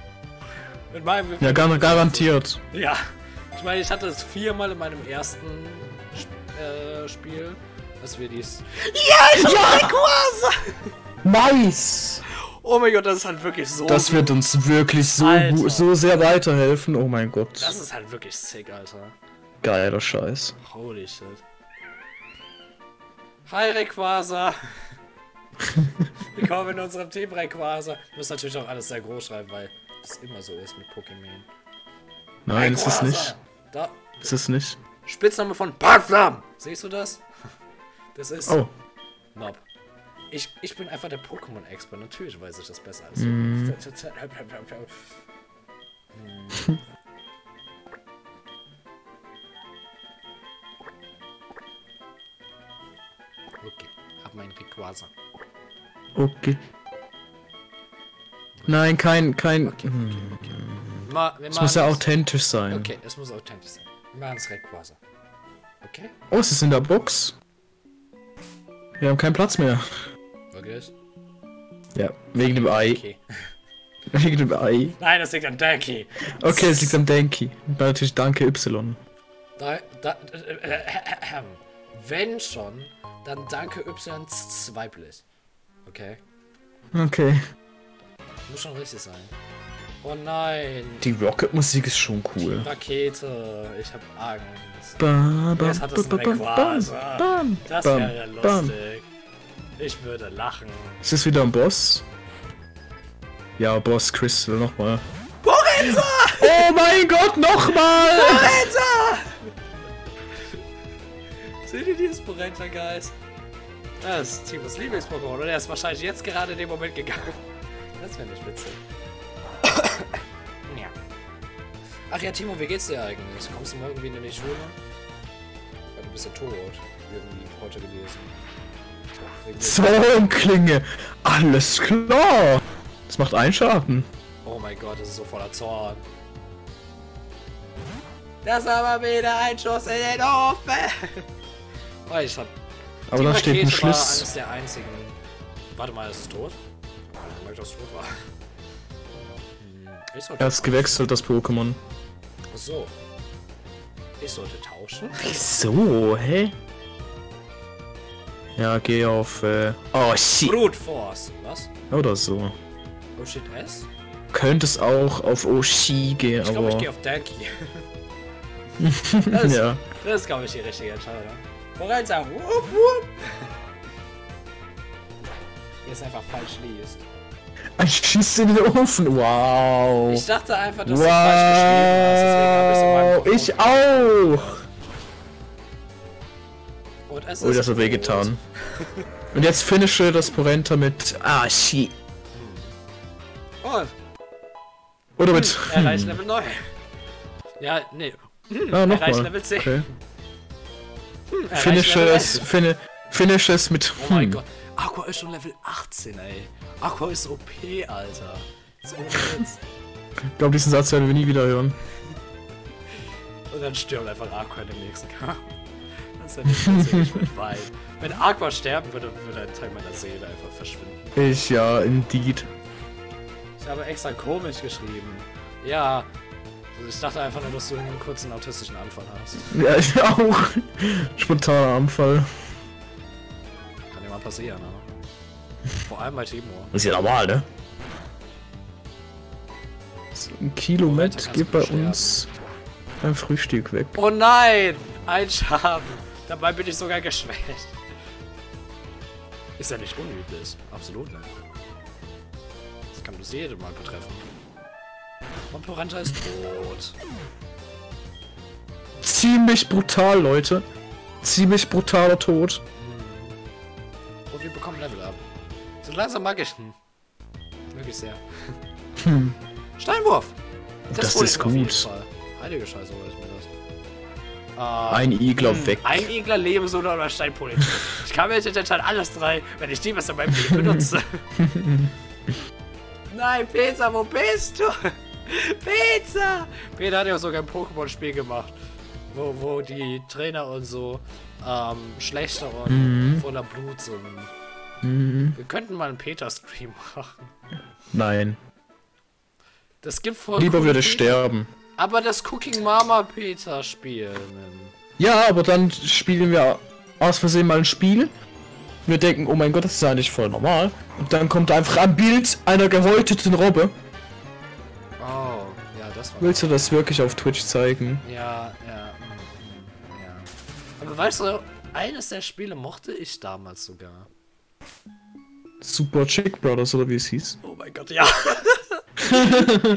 Mit meinem Ja, gar garantiert. Ja. Ich meine, ich hatte es viermal in meinem ersten Sp- äh, Spiel, dass wir dies. Ja, ich hab Rayquaza! Nice! Oh mein Gott, das ist halt wirklich so. Das wird uns wirklich so, so sehr weiterhelfen. Oh mein Gott. Das ist halt wirklich sick, Alter. Geiler Scheiß. Holy shit. Hi Rayquaza! Willkommen in unserem Team Rayquaza. Wir müssen natürlich auch alles sehr groß schreiben, weil das immer so ist mit Pokémon. Nein, ist es Rayquaza! nicht. Da, Ist es nicht. Spitzname von Barflam! Siehst du das? Das ist Oh, Nob. Ich, ich bin einfach der Pokémon-Expert. Natürlich weiß ich das besser als du. Mhm. Hm. Okay, hab mein Rayquaza. okay. Nein, kein, kein. Okay, Hm. okay, okay. Ma, wir Es muss ja authentisch sein. Okay, es muss authentisch sein. Wir machen es Rayquaza. Okay? Oh, es ist in der Box. Wir haben keinen Platz mehr. Wirklich? Ja, wegen dem Ei. Okay. Wegen dem Ei. Nein, das liegt an Danky. Okay, es liegt am Denki. Natürlich danke Y. Da, da, äh, äh, äh, wenn schon, dann danke Y zweiblich. Okay? Okay. Muss schon richtig sein. Oh nein. Die Rocket-Musik ist schon cool. Rakete. Ich hab Angst. Ba, ba, Jetzt hat es ba, ein ba, Rayquaza. bam, Das bam, wäre bam. lustig. Ich würde lachen. Ist das wieder ein Boss? Ja, Boss Crystal nochmal. Borenza! Oh mein Gott, nochmal! Borenza! Seht ihr dieses Borenza, Guys? Das ist Timos Lieblings-Pokémon und er ist wahrscheinlich jetzt gerade in dem Moment gegangen. Das wäre nicht witzig. Ja. Ach ja, Timo, wie geht's dir eigentlich? Kommst du morgen wieder in die Schule? Weil du bist ja tot. Irgendwie heute gewesen. Zornklinge. Alles klar. Das macht einen Schaden. Oh mein Gott, das ist so voller Zorn. Das war aber wieder ein Schuss in den Ofen. Oh, ich hab. Aber da steht ein Schluss. eines der einzigen. Warte mal, ist es tot? Ich dass es tot war. Ich. Er hat's gewechselt, das Pokémon. So. Ich sollte tauschen. Wieso? Hä? Ja, geh auf, äh... Oh, shit. Brute Force. Was? Oder so. Oh shit, S? Könnte es auch auf Oshi gehen, Ich glaube, ich aber... gehe auf Danky. das, ja. das ist, glaube ich, die richtige Entscheidung. Bereit sagen. Wupp, wupp. Ihr es einfach falsch liest. Ein Schiss in den Ofen, wow. Ich dachte einfach, dass du falsch geschrieben hast. Ich Wow, ich auch. Und es Oh, das hat wehgetan. Und jetzt finische das Porenta mit Ah, shit. Und Oder mit... erreicht Hm. Level 9. Ja, nee. Ah, erreicht nochmal. Level 10. Okay. Erreicht Finische Level es, 11. fini finish es mit... Oh mein hm. Gott. Aqua ist schon Level 18, ey. Aqua ist OP, Alter. So Witz. Ich glaube, diesen Satz werden wir nie wieder hören. Und dann stirbt einfach Aqua in dem nächsten Kampf. Das wäre nicht witzig, ich würd weinen. Wenn Aqua sterben würde, würde ein Teil meiner Seele einfach verschwinden. Ich, ja, indeed. Ich habe extra komisch geschrieben. Ja. Also ich dachte einfach nur, dass du einen kurzen autistischen Anfall hast. Ja, ich auch. Spontaner Anfall. Passieren, ne? Vor allem bei Timur. Das ist ja normal, ne? So, ein Kilo Moment, Met kannst geht bei sterben. uns beim Frühstück weg. Oh nein! Ein Schaden. Dabei bin ich sogar geschwächt. Ist ja nicht unüblich. Absolut nicht. Das kann uns jedes Mal betreffen. Und Poranta ist tot. Ziemlich brutal, Leute. Ziemlich brutaler Tod. Und wir bekommen Level up. So langsam mag ich ihn. Wirklich sehr. Hm. Steinwurf! Das hol ist gut. Fall. Heilige Scheiße, hol ich mir das. Ah, Ein Igler weg. Ein Igler, Lebenssoda oder Steinpolitik. Ich kann mir jetzt entscheiden, alles drei, wenn ich die was in meinem Leben benutze. Nein, Pizza, wo bist du? Pizza! Peter hat ja sogar ein Pokémon-Spiel gemacht, wo, wo die Trainer und so ähm, schlechter und Mhm. voller Blut sind. Mhm. Wir könnten mal einen Peter-Stream machen. Nein. Das gibt voll Lieber würde ich sterben. Aber das Cooking Mama Peter spielen. Ja, aber dann spielen wir aus Versehen mal ein Spiel. Wir denken, oh mein Gott, das ist ja eigentlich voll normal. Und dann kommt einfach ein Bild einer gehäuteten Robbe. Oh, ja, das war. Willst du das wirklich auf Twitch zeigen? Ja, weißt du, eines der Spiele mochte ich damals sogar. Super Chick Brothers oder wie es hieß. Oh mein Gott, ja.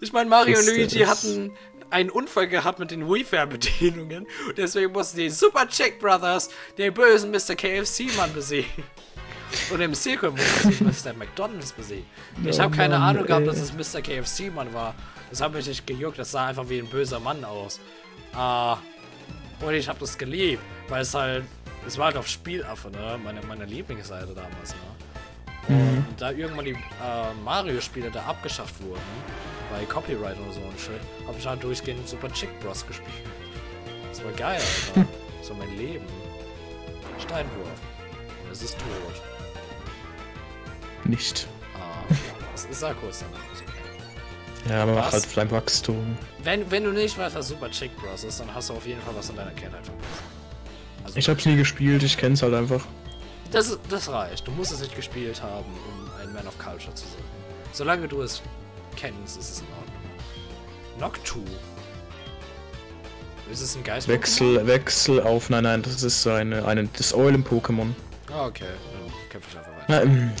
ich meine, Mario und Luigi hatten einen Unfall gehabt mit den Wii-Fernbedienungen. Und deswegen mussten die Super Chick Brothers den bösen Mr. KFC-Mann besiegen. Und im Sequel mussten sie Mr. McDonalds besiegen. Ich Oh habe keine Mann, Ahnung gehabt, dass es Mr. KFC-Mann war. Das hat mich nicht gejuckt. Das sah einfach wie ein böser Mann aus. Ah. Und ich habe das geliebt, weil es halt. Es war halt auf Spielaffe, ne? Meine, meine Lieblingsseite damals, ne? Und da irgendwann die äh, Mario-Spiele da abgeschafft wurden, bei Copyright oder so und shit, habe ich halt durchgehend Super Chick Bros gespielt. Das war geil, Alter. War mein Leben. Steinwurf. Es ist tot. Nicht. Ah, das ist ja kurz danach. Ja, man Was? macht halt dein Wachstum. Wenn, wenn du nicht weißt, was Super Chick Bros ist, dann hast du auf jeden Fall was in deiner Kindheit verpasst. Also, Ich hab's nie gespielt, ich kenn's halt einfach. das, das reicht. Du musst es nicht gespielt haben, um ein Man of Culture zu sein. Solange du es kennst, ist es in Ordnung. Noctu. Ist es ein Geist? Wechsel, Wechsel auf. Nein, nein, das ist eine, eine das Oil im Pokémon. Ah, okay. Dann kämpfe ich einfach weiter. Na, ähm,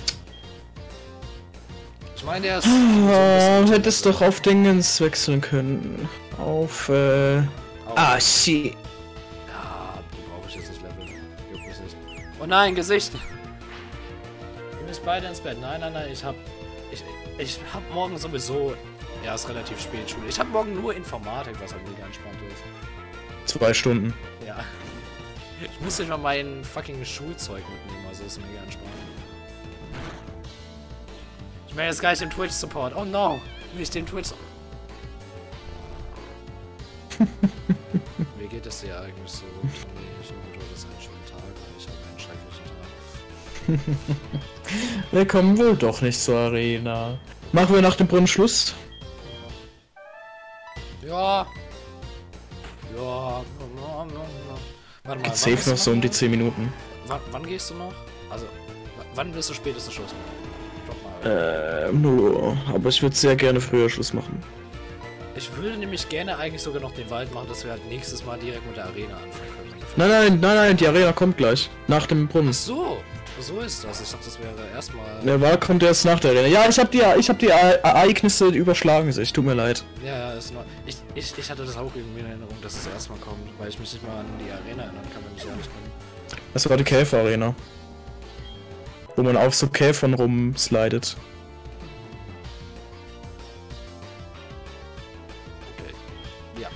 meine, der ist. ah, so hättest doch auf Dingens wechseln können. Auf, äh. Au. Ah, shit. Ja, brauche ich jetzt nicht leveln. Juckt mich nicht. Oh nein, Gesicht! Wir müssen beide ins Bett. Nein, nein, nein, ich hab. Ich, ich hab morgen sowieso Ja, ist relativ spät Schule. Ich habe morgen nur Informatik, was halt mega entspannt ist. Zwei Stunden. Ja. Ich muss nicht mal mein fucking Schulzeug mitnehmen, also ist mega entspannt. Ich bin jetzt gleich im Twitch-Support. Oh no! Nicht den Twitch. Wie geht es dir eigentlich so? Tommy? Ich hoffe, du hattest einen schönen Tag. Ich habe einen schrecklichen Tag. Wir kommen wohl doch nicht zur Arena. Machen wir nach dem Brunnen Schluss? Ja. Ja. Warte mal. Geht safe noch so um die bist 10 Minuten. Wann, wann gehst du noch? Also, wann wirst du spätestens Schluss machen? Drop mal. Äh, nur. Aber ich würde sehr gerne früher Schluss machen. Ich würde nämlich gerne eigentlich sogar noch den Wald machen, dass wir halt nächstes Mal direkt mit der Arena anfangen können. Nein, nein, nein, nein, die Arena kommt gleich. Nach dem Brunnen. Ach so, so ist das. Ich dachte, das wäre erstmal. Der Wahl kommt erst nach der Arena. Ja, ich habe die, ich hab die Ereignisse überschlagen sich. Tut mir leid. Ja, ja, ist nur. Ich, ich, ich hatte das auch irgendwie in Erinnerung, dass es erstmal kommt, weil ich mich nicht mal an die Arena erinnern kann, wenn ich ehrlich bin. Das war die Käfer-Arena. Wo man auf so Käfern rumslidet. Okay. Ja,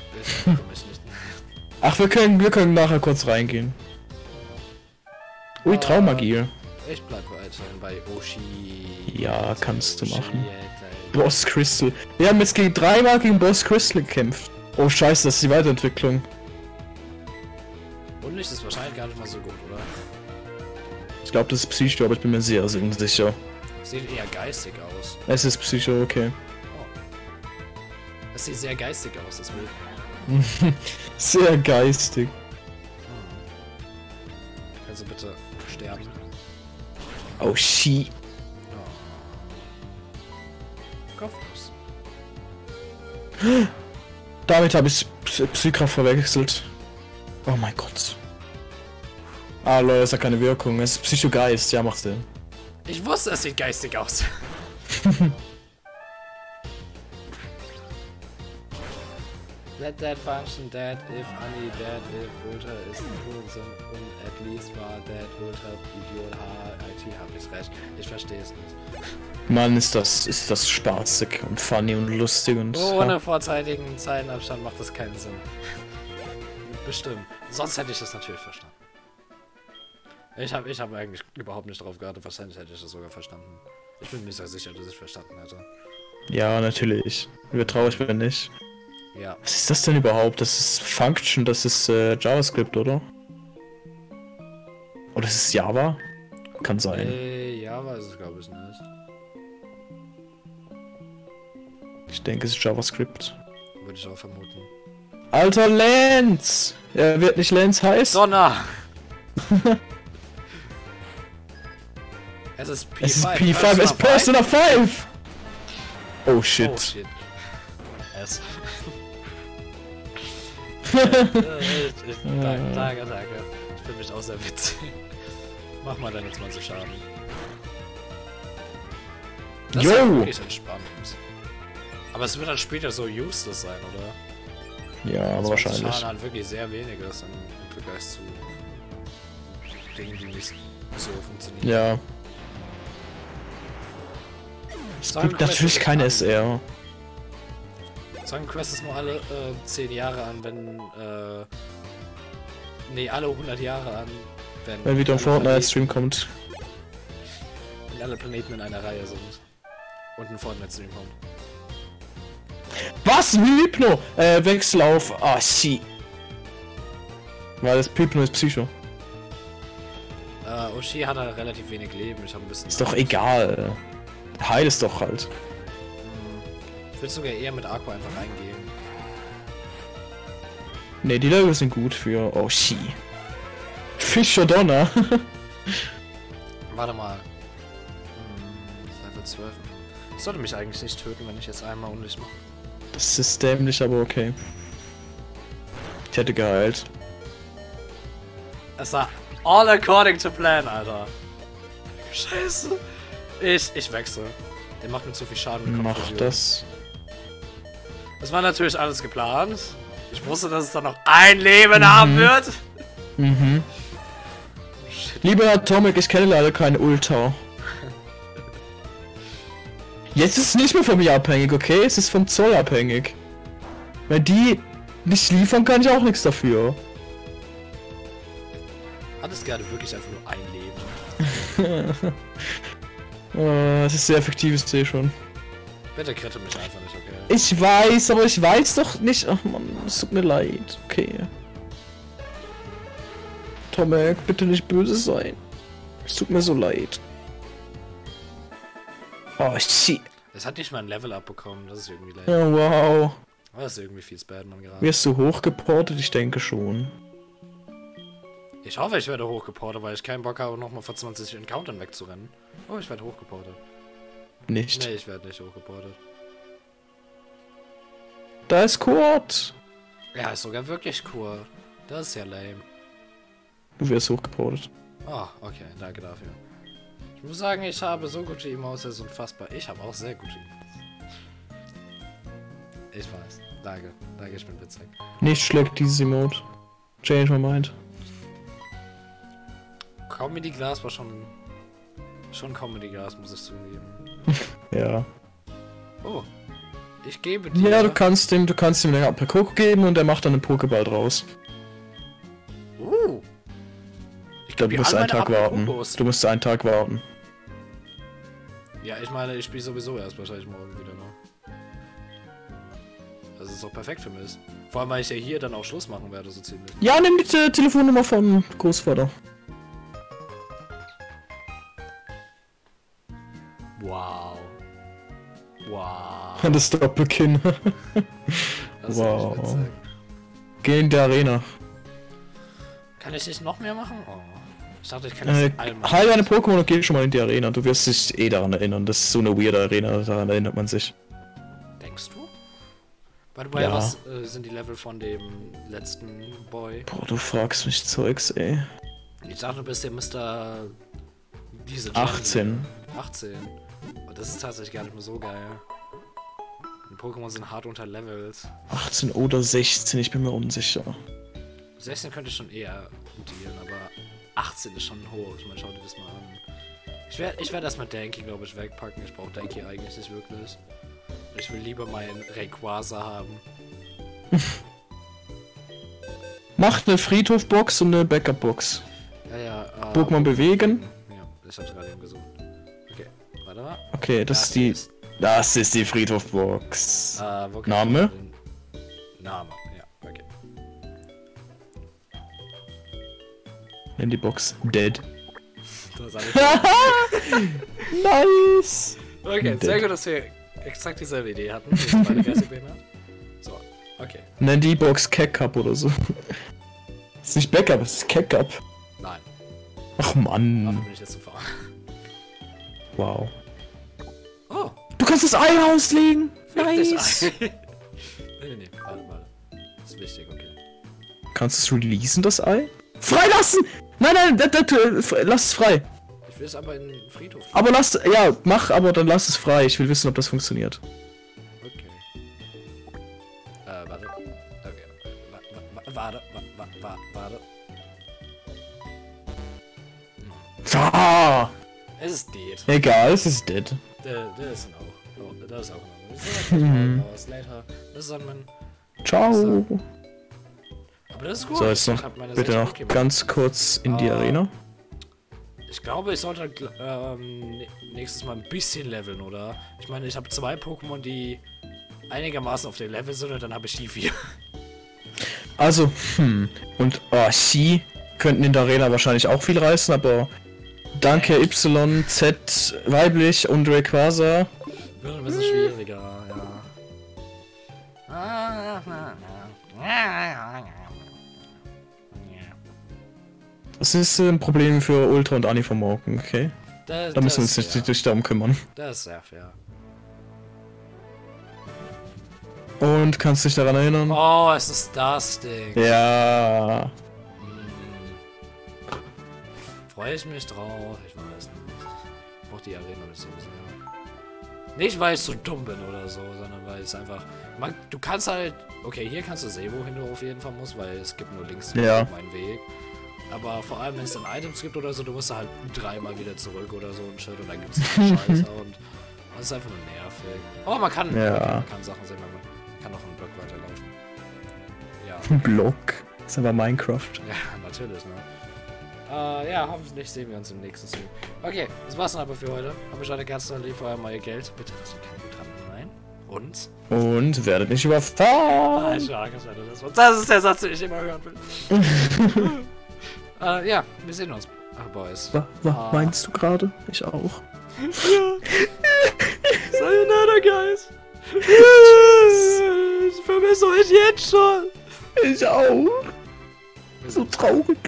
nicht. Ach, wir können, wir können nachher kurz reingehen. Ui, Ah. Traumagie. Ich bleib weiterhin bei Oshi. Ja, kannst du machen. Boss Crystal. Wir haben jetzt gegen dreimal gegen Boss Crystal gekämpft. Oh scheiße, das ist die Weiterentwicklung. Und nicht ist wahrscheinlich gar nicht mal so gut, oder? Ich glaube, das ist Psycho, aber ich bin mir sehr, sehr unsicher. Sieht eher geistig aus. Es ist Psycho, okay. Es sieht sehr geistig aus, deswegen. Sehr geistig. Du bitte sterben? Oh shit. Kopflos. Damit habe ich Psy Psykraft verwechselt. Oh mein Gott. Ah, Leute, das hat keine Wirkung. Es ist Psychogeist, ja, macht Sinn. Ich wusste, es sieht geistig aus. Let that function dead if only dead if Ultra ist Unsinn und at least war dead Ultra Idiot HIT hab ich recht. Ich verstehe es nicht. Mann, ist das, ist das spaßig und funny und lustig und. Ohne vorzeitigen Zeilenabstand macht das keinen Sinn. Bestimmt. Sonst hätte ich das natürlich verstanden. Ich habe ich hab eigentlich überhaupt nicht drauf geachtet. Wahrscheinlich hätte ich das sogar verstanden. Ich bin mir sehr sicher, dass ich verstanden hätte. Ja, natürlich. Wäre traurig, wenn nicht. Ja. Was ist das denn überhaupt? Das ist Function, das ist äh, JavaScript, oder? Oder ist es Java? Kann sein. Äh, ja, weiß es glaube ich nicht. Ich denke, es ist JavaScript. Würde ich auch vermuten. Alter Lance! Er wird nicht Lance heißen. Donner! es ist P5. Es ist P5, es ist Persona 5! Oh shit. Oh shit. Ich, danke, danke, danke. Ich finde mich auch sehr witzig. Mach mal deine 20 Schaden. Das ist Yo! wirklich entspannt. Aber es wird dann später so useless sein, oder? Ja, aber 20 wahrscheinlich. Schaden halt wirklich sehr wenig ist im im Vergleich zu Dingen, die nicht so funktionieren. Ja. Es gibt natürlich keine SR. Sagen Quest ist nur alle äh, 10 Jahre an, wenn. Äh, nee, alle 100 Jahre an, wenn. Wenn wieder ein Fortnite-Stream kommt. Wenn alle Planeten in einer Reihe sind. Und ein Fortnite-Stream kommt. Was? Hypno? Äh, Wechsel auf. Ah, shit. Weil das Hypno ist Psycho. Äh, Oshi hat halt relativ wenig Leben. Ich habe ein bisschen. Ist doch egal. Heil ist doch halt. Ich will sogar eher mit Aqua einfach reingehen. Ne, die Level sind gut für. Oh, shit. Fischer Donner. Warte mal. Hm, Level 12. Ich sollte mich eigentlich nicht töten, wenn ich jetzt einmal undicht mache. das ist dämlich, aber okay. Ich hätte geheilt. Es war all according to plan, Alter. Scheiße. Ich, ich wechsle. Der macht mir zu viel Schaden mit Mach das. Das war natürlich alles geplant. Ich wusste, dass es dann noch ein Leben haben wird. Mhm. Lieber Atomic, ich kenne leider keine Ulta. Jetzt ist es nicht mehr von mir abhängig, okay? Es ist vom Zoll abhängig. Wenn die nicht liefern, kann ich auch nichts dafür. Hat es gerade wirklich einfach nur ein Leben? Äh, Es ist sehr effektiv, ich sehe schon. Bitte kritte mich einfach nicht, okay? Ich weiß, aber ich weiß doch nicht. Ach man, es tut mir leid. Okay. Tomek, bitte nicht böse sein. Es tut mir so leid. Oh, shit. Es hat nicht mal ein Level abbekommen, das ist irgendwie leid. Ja, wow. Aber das ist irgendwie viel Spadman gerade. Wirst du hochgeportet? Ich denke schon. Ich hoffe, ich werde hochgeportet, weil ich keinen Bock habe, nochmal vor 20 Encountern wegzurennen. Oh, ich werde hochgeportet. Nicht. Nee, ich werde nicht hochgeportet. Da ist Kurt. Ja, ist sogar wirklich cool. Das ist ja lame. Du wirst hochgeportet. Oh, okay, danke dafür. Ich muss sagen, ich habe so gute Emotes, das ist unfassbar. Ich habe auch sehr gute Emotes. Ich weiß. Danke. Danke, ich bin witzig. Nicht schlecht dieses Emote. Change my mind. Comedy Glass war schon. Schon Comedy Glass, muss ich zugeben. Ja. Oh. Ich gebe dir. Ja, du kannst ihm, du kannst ihm eine Pokoko geben und er macht dann einen Pokéball draus. Uh. Ich glaube, du musst einen Tag warten. Du musst einen Tag warten. Ja, ich meine, ich spiele sowieso erst wahrscheinlich morgen wieder, ne? Das ist doch perfekt für mich. Vor allem, weil ich ja hier dann auch Schluss machen werde, so ziemlich. Ja, nimm die Te- Telefonnummer vom Großvater. Wow. Wow. Das Doppelkinn. Das Wow. Geh in die Arena. Kann ich nicht noch mehr machen? Oh. Ich dachte, ich kann das Äh, heil deine Pokémon und geh schon mal in die Arena. Du wirst dich eh daran erinnern. Das ist so eine weirde Arena, daran erinnert man sich. Denkst du? By the way, Ja. was äh, sind die Level von dem letzten Boy? Boah, du fragst mich Zeugs, ey. Ich dachte, du bist der Mr. Diese 18. 18. Das ist tatsächlich gar nicht mehr so geil. Und Pokémon sind hart unterlevelt. 18 oder 16, ich bin mir unsicher. 16 könnte ich schon eher dealen, aber 18 ist schon hoch. Ich meine, schau dir das mal an. Ich werde ich werd erstmal Danky, glaube ich, wegpacken. Ich brauche Danky eigentlich nicht wirklich. Ich will lieber meinen Rayquaza haben. Mach eine Friedhofbox und eine Backup-Box. Ja, ja. Äh, Pokémon bewegen. Ja, ich hab's gerade eben gesucht. Okay. Okay, das ist die. Das ist die Friedhofbox. Äh, kann Name? Name, ja, okay. Nenn die Box Dead. Das Nice! okay, sehr gut, dass wir exakt dieselbe Idee hatten. So, okay. Nenn die Box Cackup oder so. ist nicht Backup, es ist Cackup. Nein, Ach dafür Mann. bin ich jetzt zu fahren. Wow. Das Ei rauslegen! Nice! Ei. nee, nee, nee, warte, warte. Das ist wichtig, okay. Kannst du es releasen, das Ei? Freilassen! Nein, nein, das, das, lass es frei. Ich will es aber in den Friedhof. Aber lass, ja, mach, aber dann lass es frei. Ich will wissen, ob das funktioniert. Okay. Äh, warte. Okay. Wa- wa- wa- Warte, wa- wa- wa- warte. Ah, Es ist dead. egal, es ist dead. Der, der ist auch. Oh, der ist auch noch. Das ist mhm. Das ist mein. Ciao. Aber das ist gut. So, jetzt noch bitte noch Pokémon. ganz kurz in die Ah. Arena. Ich glaube, ich sollte ähm, nä- nächstes Mal ein bisschen leveln, oder? Ich meine, ich habe zwei Pokémon, die einigermaßen auf dem Level sind und dann habe ich die vier. Also, hm. Und, oh, Sie könnten in der Arena wahrscheinlich auch viel reißen, aber danke Y, Z, weiblich und Rayquaza. Wird ein bisschen schwieriger, ja. Das ist ein Problem für Ultra und Anni von morgen, okay? Da, Da müssen wir uns das, nicht, ja, nicht darum kümmern. das ist sehr fair. Und kannst dich daran erinnern? Oh, es ist das Ding. Ja. Hm. Freue ich mich drauf? Ich weiß nicht. Ich brauche die Arena nicht so sehr. Nicht, weil ich so dumm bin oder so, sondern weil es einfach... Man, du kannst halt... Okay, hier kannst du sehen, wohin du auf jeden Fall musst, weil es gibt nur links Ja. meinen Weg. Aber vor allem, wenn es dann Items gibt oder so, du musst halt dreimal wieder zurück oder so und shit und dann gibt es Scheiße und das ist einfach nur nervig. Oh, man kann, Ja. man kann Sachen sehen, man kann noch einen Block weiterlaufen. Ja, Ein Block. Das ist aber Minecraft. ja, natürlich, ne? Äh, ja, hoffentlich sehen wir uns im nächsten Stream. Okay, das war's dann aber für heute. Hab ich heute ganz lieb für euer Geld. Bitte lasst ihr keine Mutanten rein. Und? Und werdet nicht überfahren. du das ist der Satz, den ich immer hören will. äh, ja, wir sehen uns. Ach, Boys. Wa- wa- Ah. Meinst du gerade? Ich auch. Sayonara, guys. ich vermisse euch jetzt schon. Ich auch. So traurig.